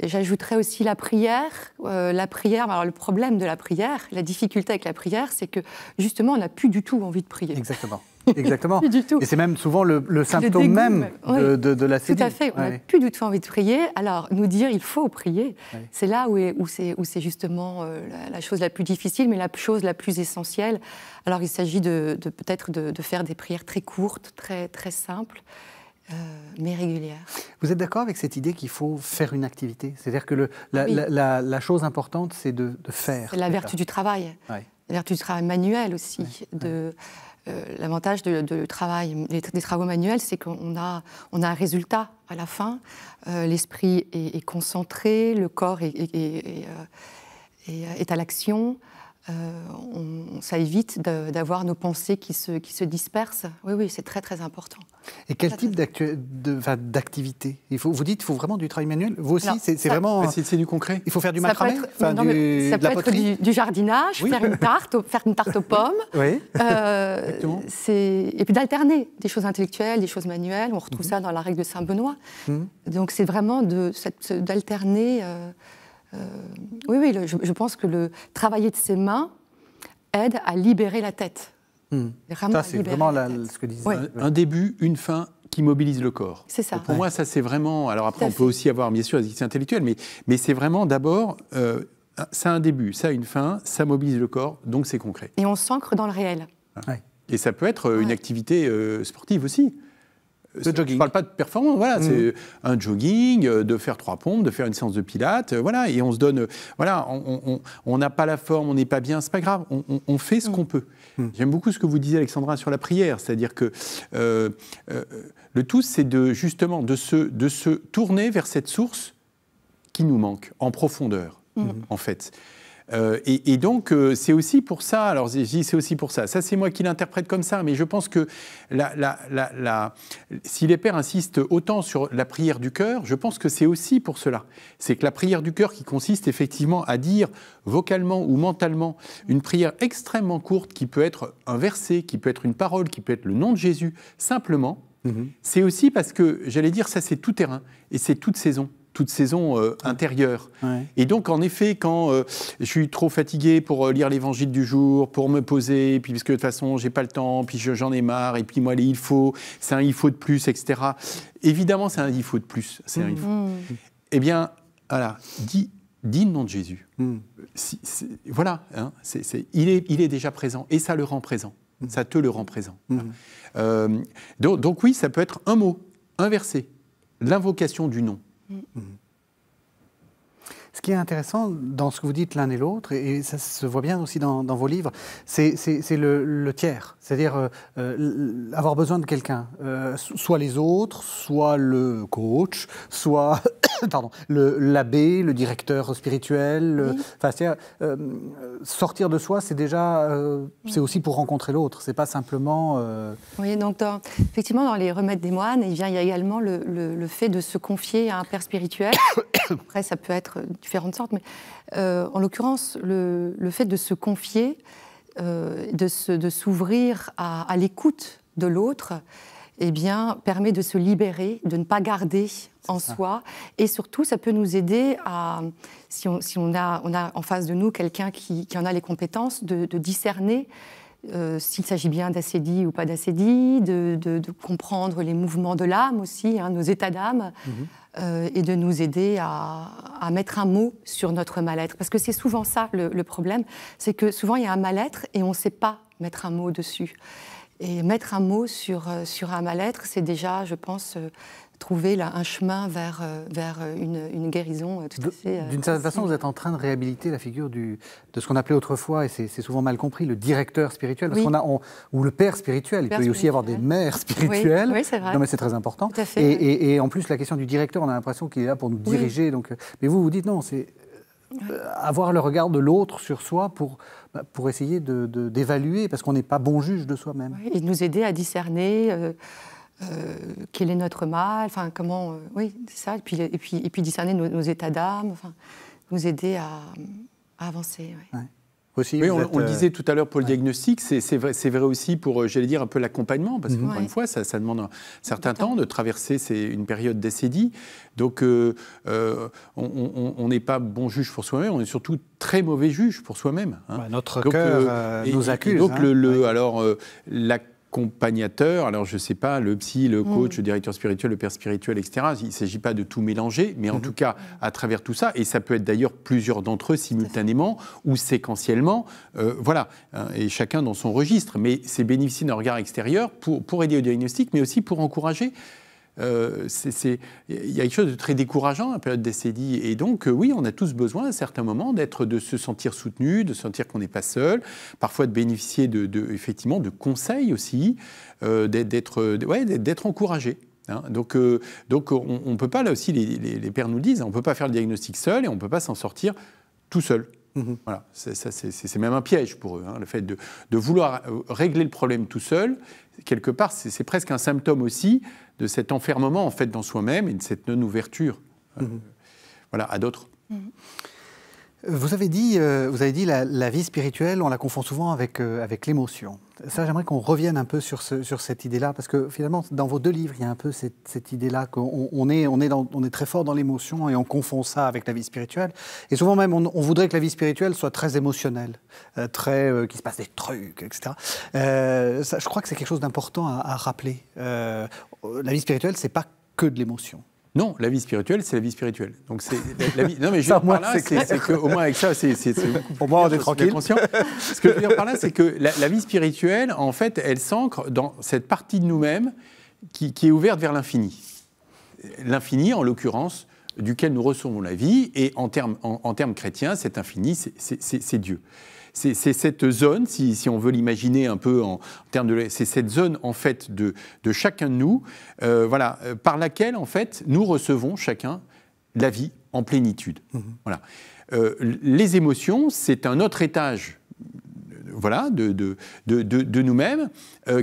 J'ajouterais aussi la prière. la prière, alors le problème de la prière, la difficulté avec la prière, c'est que justement, on n'a plus du tout envie de prier. Exactement. Exactement. du tout. Et c'est même souvent le, symptôme même de, la sédie. Tout à fait. On n'a plus du tout envie de prier. Alors, nous dire il faut prier, c'est là où, où c'est justement euh, la, chose la plus difficile, mais la chose la plus essentielle. Alors, il s'agit de, peut-être de, faire des prières très courtes, très, très simples. Euh, mais régulières. Vous êtes d'accord avec cette idée qu'il faut faire une activité? C'est-à-dire que le, la, chose importante, c'est de, faire. C'est la vertu du travail. La vertu du travail manuel aussi. De, euh, l'avantage travail, des, travaux manuels, c'est qu'on a, on a un résultat à la fin. Euh, l'esprit est, concentré, le corps est, est, euh, à l'action. Ça évite d'avoir nos pensées qui se, qui se dispersent. Oui, oui, c'est très très important. Et quel type d'activité? Il faut, Vous dites qu'il faut vraiment du travail manuel Vous aussi, c'est vraiment. C'est du concret. Il faut faire du macramé Ça peut être, du, jardinage, faire, une tarte, faire une tarte aux pommes. Oui. Euh, et puis d'alterner des choses intellectuelles, des choses manuelles. On retrouve mhm. ça dans la règle de Saint-Benoît. Mhm. Donc c'est vraiment d'alterner. Euh, euh, oui, oui, je, pense que le travailler de ses mains aide à libérer la tête. Hmm. Ça, c'est vraiment ce que disait. Un, début, une fin qui mobilise le corps. C'est ça. pour moi, ça, c'est vraiment. Alors après, on peut aussi avoir, bien sûr, des activités intellectuelles, mais, mais c'est vraiment d'abord. Euh, ça a un début, ça a une fin, ça mobilise le corps, donc c'est concret. Et on s'ancre dans le réel. Et ça peut être une activité euh, sportive aussi. Je ne parle pas de performance, voilà, c'est mm. un jogging, euh, de faire trois pompes, de faire une séance de pilates, euh, voilà, et on se donne, euh, voilà, on n'a pas la forme, on n'est pas bien, c'est pas grave, on, fait ce mm. qu'on peut. Mm. J'aime beaucoup ce que vous disiez, Alexandra, sur la prière, c'est-à-dire que le tout, c'est de justement de se, de se tourner vers cette source qui nous manque en profondeur, en fait. Euh, et, donc, euh, c'est aussi pour ça, alors c'est aussi pour ça, ça c'est moi qui l'interprète comme ça, mais je pense que si les pères insistent autant sur la prière du cœur, je pense que c'est aussi pour cela. C'est que la prière du cœur qui consiste effectivement à dire vocalement ou mentalement une prière extrêmement courte qui peut être un verset, qui peut être une parole, qui peut être le nom de Jésus, simplement, mhm. c'est aussi parce que, j'allais dire, ça c'est tout terrain et c'est toute saison toute saison euh, intérieure. Et donc, en effet, quand euh, je suis trop fatigué pour euh, lire l'évangile du jour, pour me poser, puis parce que de toute façon, j'ai pas le temps, puis j'en ai marre, et puis moi, les il faut, c'est un il faut de plus, etc. Évidemment, c'est un il faut de plus. C'est un il faut. Mmh. Eh bien, voilà, dis, dis le nom de Jésus. Mmh. voilà, hein, il, est, il est déjà présent, et ça le rend présent. Mmh. Ça te le rend présent. donc, donc oui, ça peut être un mot, un verset, l'invocation du nom. Mm-hmm. Ce qui est intéressant dans ce que vous dites l'un et l'autre, et ça se voit bien aussi dans, vos livres, c'est le, tiers, c'est-à-dire euh, euh, avoir besoin de quelqu'un, euh, soit les autres, soit le coach, soit pardon, l'abbé, le, directeur spirituel. sortir de soi, c'est déjà, c'est aussi pour rencontrer l'autre, c'est pas simplement. Oui, donc effectivement, dans les remèdes des moines, il y a également le, le fait de se confier à un père spirituel. Après, ça peut être différentes sortes, mais euh, en l'occurrence, le, fait de se confier, euh, de s'ouvrir à, l'écoute de l'autre, eh bien, permet de se libérer, de ne pas garder en soi. Et surtout, ça peut nous aider à, si on, si on, a, on a en face de nous quelqu'un qui, qui, en a les compétences, de, discerner euh, s'il s'agit bien d'acédie ou pas d'acédie, de, de, comprendre les mouvements de l'âme aussi, hein, nos états d'âme. Mhm. Euh, et de nous aider à, mettre un mot sur notre mal-être. Parce que c'est souvent ça le, problème, c'est que souvent il y a un mal-être et on ne sait pas mettre un mot dessus. Et mettre un mot sur, euh, sur un mal-être, c'est déjà, je pense, trouver là, un chemin vers, euh, vers euh, une, une guérison euh, tout. D'une certaine façon, vous êtes en train de réhabiliter la figure du, de ce qu'on appelait autrefois, et c'est souvent mal compris, le directeur spirituel, parce qu'on a, ou le père spirituel. Il peut y aussi y avoir des mères spirituelles. Oui, c'est vrai. Non, mais c'est très important. Tout à fait, et, et, en plus, la question du directeur, on a l'impression qu'il est là pour nous diriger. Donc, mais vous, vous dites non, c'est avoir le regard de l'autre sur soi pour, bah, pour essayer d'évaluer, de, parce qu'on n'est pas bon juge de soi-même. et de nous aider à discerner. Euh, quel est notre mal, enfin comment, euh, oui, c'est ça, et puis, et puis, et puis discerner nos, états d'âme, enfin, nous aider à, avancer. Aussi, oui, on, le euh, disait tout à l'heure pour le diagnostic, c'est vrai, vrai, aussi pour, j'allais dire, un peu l'accompagnement, parce qu'encore une fois, ça, ça, demande un certain temps de traverser une période d'assédie. Donc, on n'est pas bon juge pour soi-même, on est surtout très mauvais juge pour soi-même. Hein. notre cœur nous accuse. donc, le, le, alors, la accompagnateur, alors je ne sais pas, le psy, le coach, mm. le directeur spirituel, le père spirituel, etc. Il ne s'agit pas de tout mélanger, mais en mm-hmm. tout cas, à travers tout ça, et ça peut être d'ailleurs plusieurs d'entre eux simultanément ou séquentiellement, euh, voilà, hein, et chacun dans son registre. Mais c'est bénéficier d'un regard extérieur pour, pour aider au diagnostic, mais aussi pour encourager euh, il y a quelque chose de très décourageant la période décédie. Et donc, euh, oui, on a tous besoin à certains moments d'être, de se sentir soutenu, de sentir qu'on n'est pas seul, parfois de bénéficier de, effectivement de conseils aussi, euh, d'être, ouais, d'être encouragé. Hein. donc, donc on ne peut pas, là aussi, les, les, pères nous le disent, on ne peut pas faire le diagnostic seul et on ne peut pas s'en sortir tout seul. Mhm. Voilà, c'est même un piège pour eux. Hein, le fait de, vouloir régler le problème tout seul, quelque part, c'est presque un symptôme aussi de cet enfermement en fait dans soi-même et de cette non-ouverture euh, mhm. voilà, à d'autres. Mhm. Vous avez dit, euh, vous avez dit la, la, vie spirituelle, on la confond souvent avec, euh, avec l'émotion. Ça, j'aimerais qu'on revienne un peu sur, sur cette idée-là, parce que finalement, dans vos deux livres, il y a un peu cette, idée-là qu'on on est, on est, est très fort dans l'émotion et on confond ça avec la vie spirituelle. Et souvent même, on, voudrait que la vie spirituelle soit très émotionnelle, euh, très, qu'il se passe des trucs, etc. Ça, je crois que c'est quelque chose d'important à, à, rappeler. la vie spirituelle, c'est pas que de l'émotion. Non, la vie spirituelle, c'est la vie spirituelle. Donc c'est la, vie. Non, mais je veux dire par là, c'est qu'au moins avec ça, c'est pour moi on est tranquille. Conscient. Ce que je veux dire par là, c'est que la, vie spirituelle, en fait, elle s'ancre dans cette partie de nous-mêmes qui, est ouverte vers l'infini. L'infini, en l'occurrence, duquel nous recevons la vie, et en termes en termes chrétiens, cet infini, c'est Dieu c'est cette zone, si, on veut l'imaginer un peu en, termes de, c'est cette zone en fait de, chacun de nous, euh, voilà, euh, par laquelle en fait nous recevons chacun la vie en plénitude. Mmh. Voilà. Euh, les émotions, c'est un autre étage voilà, de, de, nous-mêmes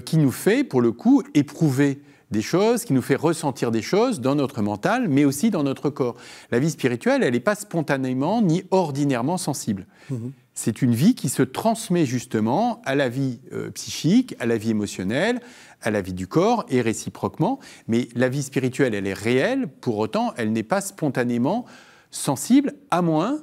qui nous fait, pour le coup, éprouver des choses, qui nous fait ressentir des choses dans notre mental, mais aussi dans notre corps. La vie spirituelle, elle n'est pas spontanément ni ordinairement sensible. Mmh c'est une vie qui se transmet justement à la vie euh, psychique, à la vie émotionnelle, à la vie du corps et réciproquement. Mais la vie spirituelle, elle est réelle, pour autant, elle n'est pas spontanément sensible, à moins,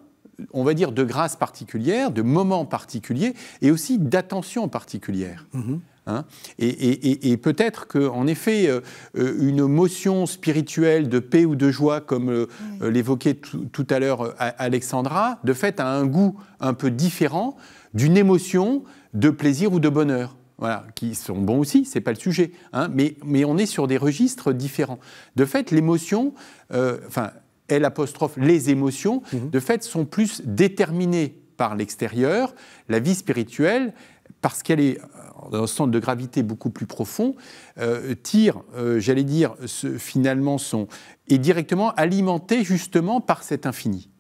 on va dire, de grâce particulière, de moments particuliers et aussi d'attention particulière. Mm-hmm. Hein. et, peut-être qu'en effet, euh, euh, une motion spirituelle de paix ou de joie, comme euh, l'évoquait tout à l'heure Alexandra, de fait a un goût un peu différent d'une émotion de plaisir ou de bonheur. Voilà, qui sont bons aussi, c'est pas le sujet, hein, mais, mais on est sur des registres différents. De fait, l'émotion, enfin, elle apostrophe les émotions, mhm. de fait, sont plus déterminées par l'extérieur. La vie spirituelle, parce qu'elle est dans un centre de gravité beaucoup plus profond, euh, tire, euh, j'allais dire, finalement, son, est directement alimenté justement par cet infini,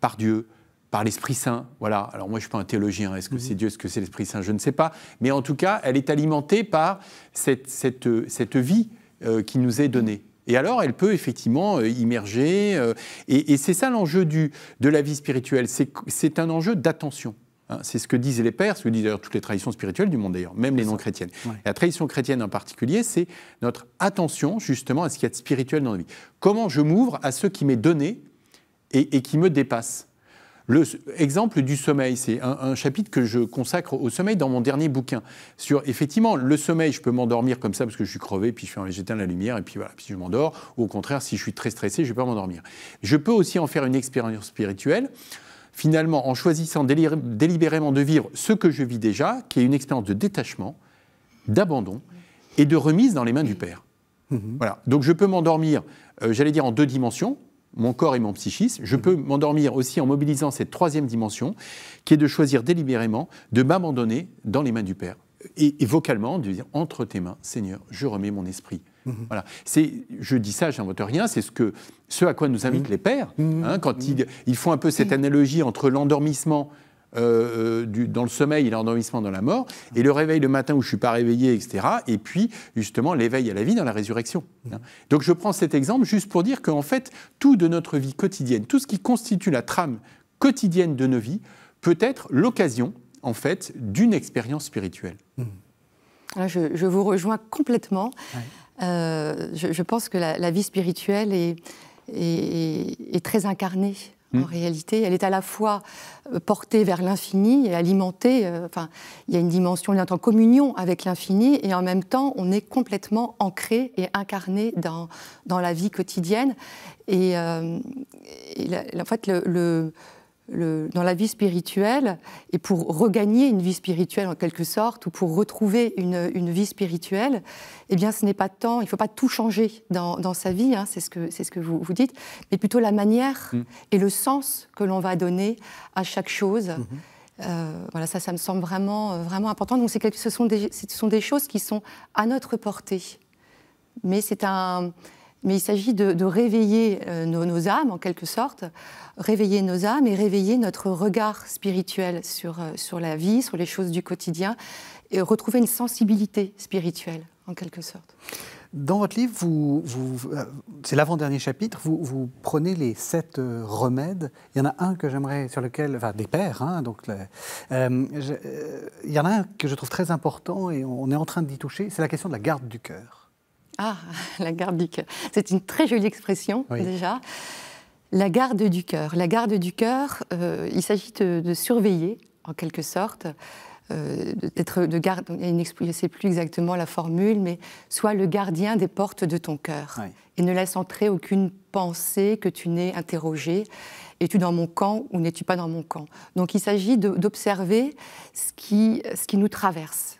par Dieu, par l'Esprit Saint. Voilà. Alors moi, je ne suis pas un théologien. Est-ce que c'est Dieu, est-ce que c'est l'Esprit Saint? Je ne sais pas. Mais en tout cas, elle est alimentée par cette, cette, cette vie euh, qui nous est donnée. Et alors, elle peut effectivement immerger. et, et c'est ça l'enjeu de la vie spirituelle. C'est un enjeu d'attention. Hein, c'est ce que disent les pères, ce que disent d'ailleurs toutes les traditions spirituelles du monde d'ailleurs, même les non-chrétiennes. La tradition chrétienne en particulier, c'est notre attention justement à ce qu'il y a de spirituel dans la vie. Comment je m'ouvre à ce qui m'est donné et, qui me dépasse le exemple du sommeil, c'est un, chapitre que je consacre au sommeil dans mon dernier bouquin. Sur effectivement le sommeil, je peux m'endormir comme ça parce que je suis crevé, puis je suis j'éteins la lumière et puis voilà, puis je m'endors. Ou au contraire, si je suis très stressé, je ne vais pas m'endormir. Je peux aussi en faire une expérience spirituelle finalement, en choisissant délibérément de vivre ce que je vis déjà, qui est une expérience de détachement, d'abandon et de remise dans les mains du Père. Mhm. Voilà. Donc je peux m'endormir, euh, j'allais dire en deux dimensions, mon corps et mon psychisme. Je peux m'endormir aussi en mobilisant cette troisième dimension, qui est de choisir délibérément de m'abandonner dans les mains du Père. Et, vocalement, de dire entre tes mains, Seigneur, je remets mon esprit. Mhm. Voilà. C'est, je dis ça, j'invente rien. C'est ce que, ce à quoi nous invitent mhm. les pères, mhm. hein, quand ils, font un peu cette analogie entre l'endormissement euh, euh, dans le sommeil et l'endormissement dans la mort, et le réveil le matin où je ne suis pas réveillé, etc. Et puis, justement, l'éveil à la vie dans la résurrection. Hein. Donc, je prends cet exemple juste pour dire qu'en fait, tout de notre vie quotidienne, tout ce qui constitue la trame quotidienne de nos vies, peut être l'occasion, en fait, d'une expérience spirituelle. je, vous rejoins complètement. Euh, je, pense que la, vie spirituelle est, est, très incarnée. En hmm. réalité, elle est à la fois euh, portée vers l'infini et alimentée. Euh, enfin, il y a une dimension, on est en communion avec l'infini et en même temps, on est complètement ancré et incarné dans, dans la vie quotidienne. Et, en fait, le dans la vie spirituelle, et pour regagner une vie spirituelle en quelque sorte, ou pour retrouver une, vie spirituelle, eh bien ce n'est pas tant, il ne faut pas tout changer dans, sa vie, hein, c'est ce que, ce que vous, vous dites, mais plutôt la manière mm. et le sens que l'on va donner à chaque chose. Mm-hmm. Euh, voilà, ça, ça me semble vraiment, euh, vraiment important. Donc, ce, sont des, ce sont des choses qui sont à notre portée. Mais c'est un, mais il s'agit de, réveiller euh, nos, âmes, en quelque sorte, réveiller nos âmes et réveiller notre regard spirituel sur, euh, sur la vie, sur les choses du quotidien, et retrouver une sensibilité spirituelle, en quelque sorte. Dans votre livre, euh, c'est l'avant-dernier chapitre, vous, vous, prenez les sept remèdes. Il y en a un que j'aimerais, sur lequel, enfin des pères, hein, donc il y en a un que je trouve très important et on est en train d'y toucher, c'est la question de la garde du cœur. Ah, la garde du cœur. C'est une très jolie expression déjà. La garde du cœur. La garde du cœur, euh, il s'agit de, surveiller, en quelque sorte, euh, d'être de garde. Je ne sais plus exactement la formule, mais sois le gardien des portes de ton cœur et ne laisse entrer aucune pensée que tu n'aies interrogée. Es-tu dans mon camp ou n'es-tu pas dans mon camp? Donc il s'agit d'observer ce qui, ce qui nous traverse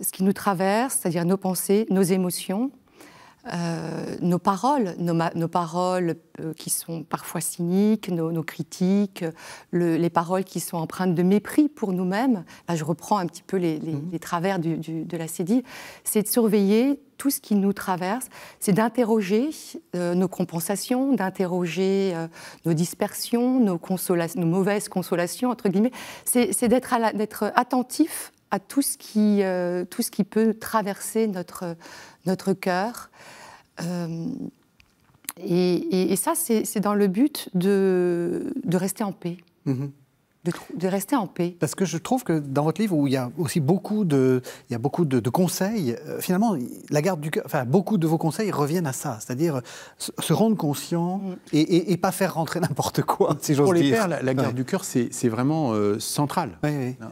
ce qui nous traverse, c'est-à-dire nos pensées, nos émotions, euh, nos paroles, nos, paroles euh, qui sont parfois cyniques, nos, critiques, les paroles qui sont empreintes de mépris pour nous-mêmes. Là, je reprends un petit peu les, mhm. travers de la cédille. C'est de surveiller tout ce qui nous traverse, c'est d'interroger euh, nos compensations, d'interroger nos dispersions, nos, nos mauvaises consolations, entre guillemets. C'est d'être attentif à tout ce qui, euh, tout ce qui peut traverser notre, notre cœur. Euh, et, et, ça, c'est dans le but de, de rester en paix. Mm-hmm de, rester en paix. Parce que je trouve que dans votre livre, où il y a aussi beaucoup de, il y a beaucoup de, conseils, euh, finalement, la garde du cœur, enfin, beaucoup de vos conseils reviennent à ça, c'est-à-dire se, rendre conscient mm. et, et, pas faire rentrer n'importe quoi, si j'ose dire. Pour les pères, la, garde du cœur, c'est vraiment euh, central.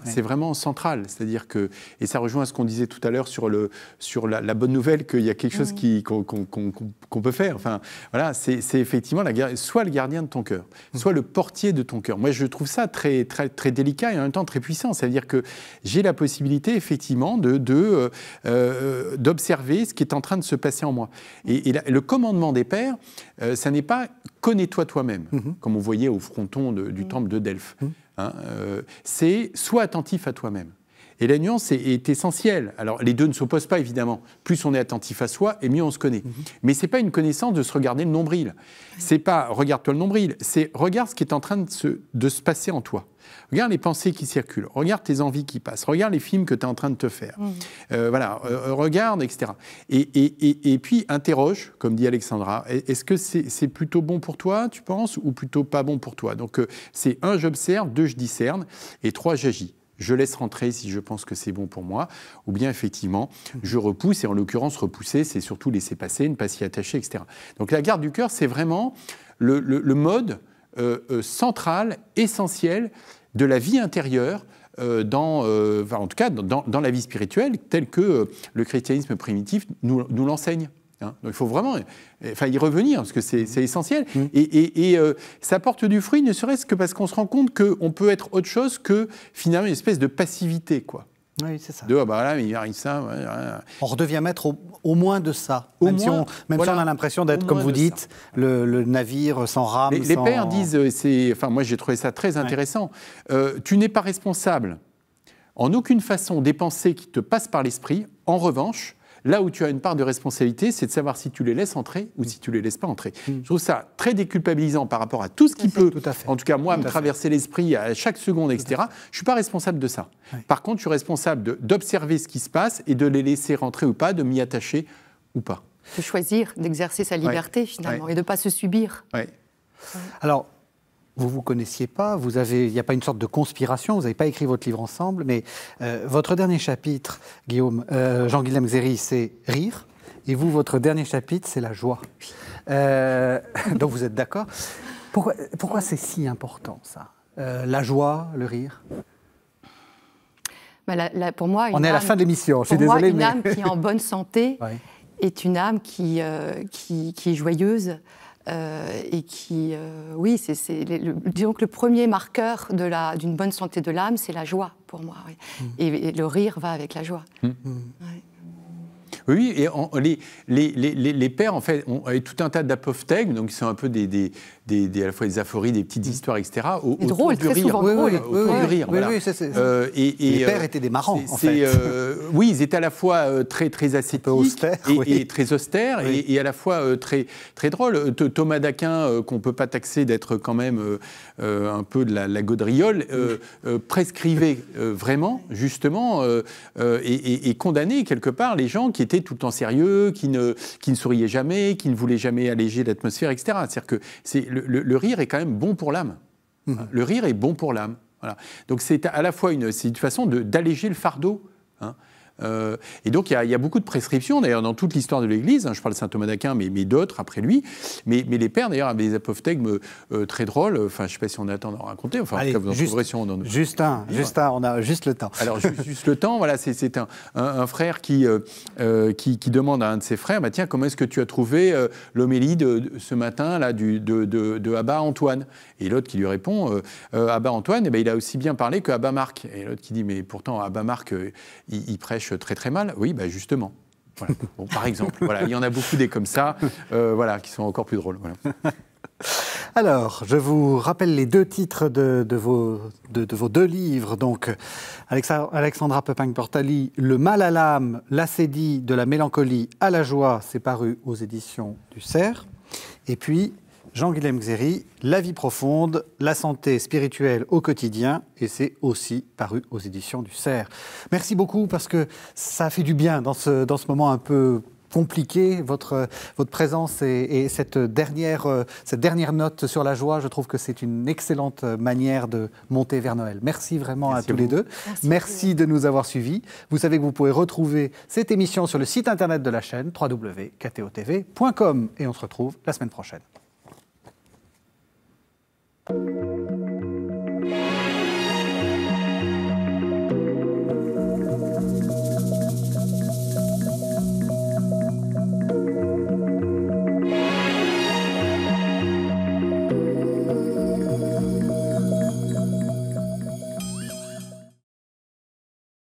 c'est vraiment central, c'est-à-dire que, et ça rejoint ce qu'on disait tout à l'heure sur, le, sur la, bonne nouvelle qu'il y a quelque chose mm. qu'on peut faire. Enfin, voilà, c'est effectivement la, soit le gardien de ton cœur, mm. soit le portier de ton cœur. Moi, je trouve ça très très, très, délicat et en même temps très puissant. C'est-à-dire que j'ai la possibilité, effectivement, de, euh, euh, d'observer ce qui est en train de se passer en moi. Et, le commandement des pères, euh, ça n'est pas connais-toi toi-même, mm-hmm. comme on voyait au fronton du mm. temple de Delphes. Mm. Hein, c'est sois attentif à toi-même. Et la nuance est, essentielle. Alors, les deux ne s'opposent pas, évidemment. Plus on est attentif à soi, et mieux on se connaît. Mhm. Mais ce n'est pas une connaissance de se regarder le nombril. C'est pas regarde-toi le nombril, c'est regarde ce qui est en train de se, de se passer en toi. Regarde les pensées qui circulent, regarde tes envies qui passent, regarde les films que tu es en train de te faire. Mhm. Euh, voilà, euh, regarde, etc. Et, et, et, puis interroge, comme dit Alexandra, est-ce que c'est plutôt bon pour toi, tu penses, ou plutôt pas bon pour toi? Donc euh, c'est un, j'observe, deux, je discerne, et trois, j'agis je laisse rentrer si je pense que c'est bon pour moi, ou bien effectivement, je repousse, et en l'occurrence, repousser, c'est surtout laisser passer, ne pas s'y attacher, etc. Donc la garde du cœur, c'est vraiment le, mode euh, euh, central, essentiel de la vie intérieure, euh, dans, en tout cas dans, la vie spirituelle, telle que le christianisme primitif nous l'enseigne. Hein. Donc il faut vraiment enfin, y revenir, parce que c'est essentiel. Mmh. Et, et, euh, ça porte du fruit, ne serait-ce que parce qu'on se rend compte qu'on peut être autre chose que finalement une espèce de passivité. quoi. Oui, c'est ça. De, ah bah là, il arrive ça. On redevient maître au, moins de ça. Au même, si, on, même si on a l'impression d'être, comme vous dites, le, navire sans rame. Les, pères disent, euh, c'est, enfin, moi j'ai trouvé ça très intéressant. Euh, tu n'es pas responsable en aucune façon des pensées qui te passent par l'esprit. En revanche, Là où tu as une part de responsabilité, c'est de savoir si tu les laisses entrer ou si tu les laisses pas entrer. Mm. Je trouve ça très déculpabilisant par rapport à tout ce qui peut, en tout cas moi, me traverser l'esprit à chaque seconde, etc. Je suis pas responsable de ça. Par contre, je suis responsable d'observer ce qui se passe et de les laisser rentrer ou pas, de m'y attacher ou pas. De choisir d'exercer sa liberté finalement et de ne pas se subir. Alors, vous vous connaissiez pas, vous avez, il n'y a pas une sorte de conspiration, vous n'avez pas écrit votre livre ensemble, mais euh, votre dernier chapitre, Guillaume, euh, Jean-Guillaume Zéry, c'est rire, et vous, votre dernier chapitre, c'est la joie. Euh, donc vous êtes d'accord Pourquoi, pourquoi c'est si important ça? La joie, le rire? Bah, pour moi, on est à la fin de l'émission. Je suis désolé, une âme qui est en bonne santé est une âme qui, qui, qui est joyeuse, euh, et qui, euh, oui, c'est, disons que le premier marqueur de la, d'une bonne santé de l'âme, c'est la joie pour moi. Mm. Et, le rire va avec la joie. Mm. Oui, et les, les, les, les, pères, en fait, ont tout un tas d'apophthegmes, donc ils sont un peu des, des, des, à la fois des aphories, des petites histoires, etc. Au, drôle, du rire. Souvent drôle. du rire. Voilà. et, les pères étaient des marrants, en fait. oui, ils étaient à la fois très, très ascétiques et, très austères, et, à la fois très, très drôles. Thomas d'Aquin, qu'on ne peut pas taxer d'être quand même un peu de la, la gaudriole, prescrivait vraiment, justement, et, condamnait quelque part les gens qui étaient tout le temps sérieux, qui ne, qui ne souriaient jamais, qui ne voulaient jamais alléger l'atmosphère, etc. C'est-à-dire que c'est, le, rire est quand même bon pour l'âme. Mmh. Le rire est bon pour l'âme. Voilà. Donc c'est à la fois une, une façon d'alléger le fardeau. Hein. Euh, et donc, il y, a beaucoup de prescriptions, d'ailleurs, dans toute l'histoire de l'Église. Hein, je parle de saint Thomas d'Aquin, mais, mais d'autres après lui. Mais, mais, les pères, d'ailleurs, avaient des apophthegmes euh, très drôles. Enfin, je ne sais pas si on a le temps d'en raconter. Enfin, Allez, en tout cas, vous en juste, si on en... juste un, juste un, on a juste le temps. Alors, juste, le temps, voilà, c'est un, un, frère qui, euh, qui, qui, demande à un de ses frères bah, Tiens, comment est-ce que tu as trouvé l'homélie de, ce matin là, du, de, de, de Abba Antoine? Et l'autre qui lui répond Abba Antoine, eh ben, il a aussi bien parlé que Abba Marc. Et l'autre qui dit Mais pourtant, Abba Marc, il, il prêche très très mal Oui, bah justement. par exemple, voilà, il y en a beaucoup des comme ça, euh, voilà, qui sont encore plus drôles. Alors, je vous rappelle les deux titres de, vos, de, vos, deux livres. Donc, Alexandra Pepin-Portali, Le mal à l'âme, l'acédie de la mélancolie à la joie, c'est paru aux éditions du Cerf. Et puis, Jean-Guilhem Xéry, La vie profonde, la santé spirituelle au quotidien, et c'est aussi paru aux éditions du Cerf. Merci beaucoup parce que ça fait du bien dans ce, dans ce moment un peu compliqué, votre, votre présence et, cette, dernière, cette dernière note sur la joie, je trouve que c'est une excellente manière de monter vers Noël. Merci vraiment à tous les deux. Merci, Merci de nous avoir suivis. Vous savez que vous pouvez retrouver cette émission sur le site internet de la chaîne www.ktotv.com et on se retrouve la semaine prochaine. Thank you.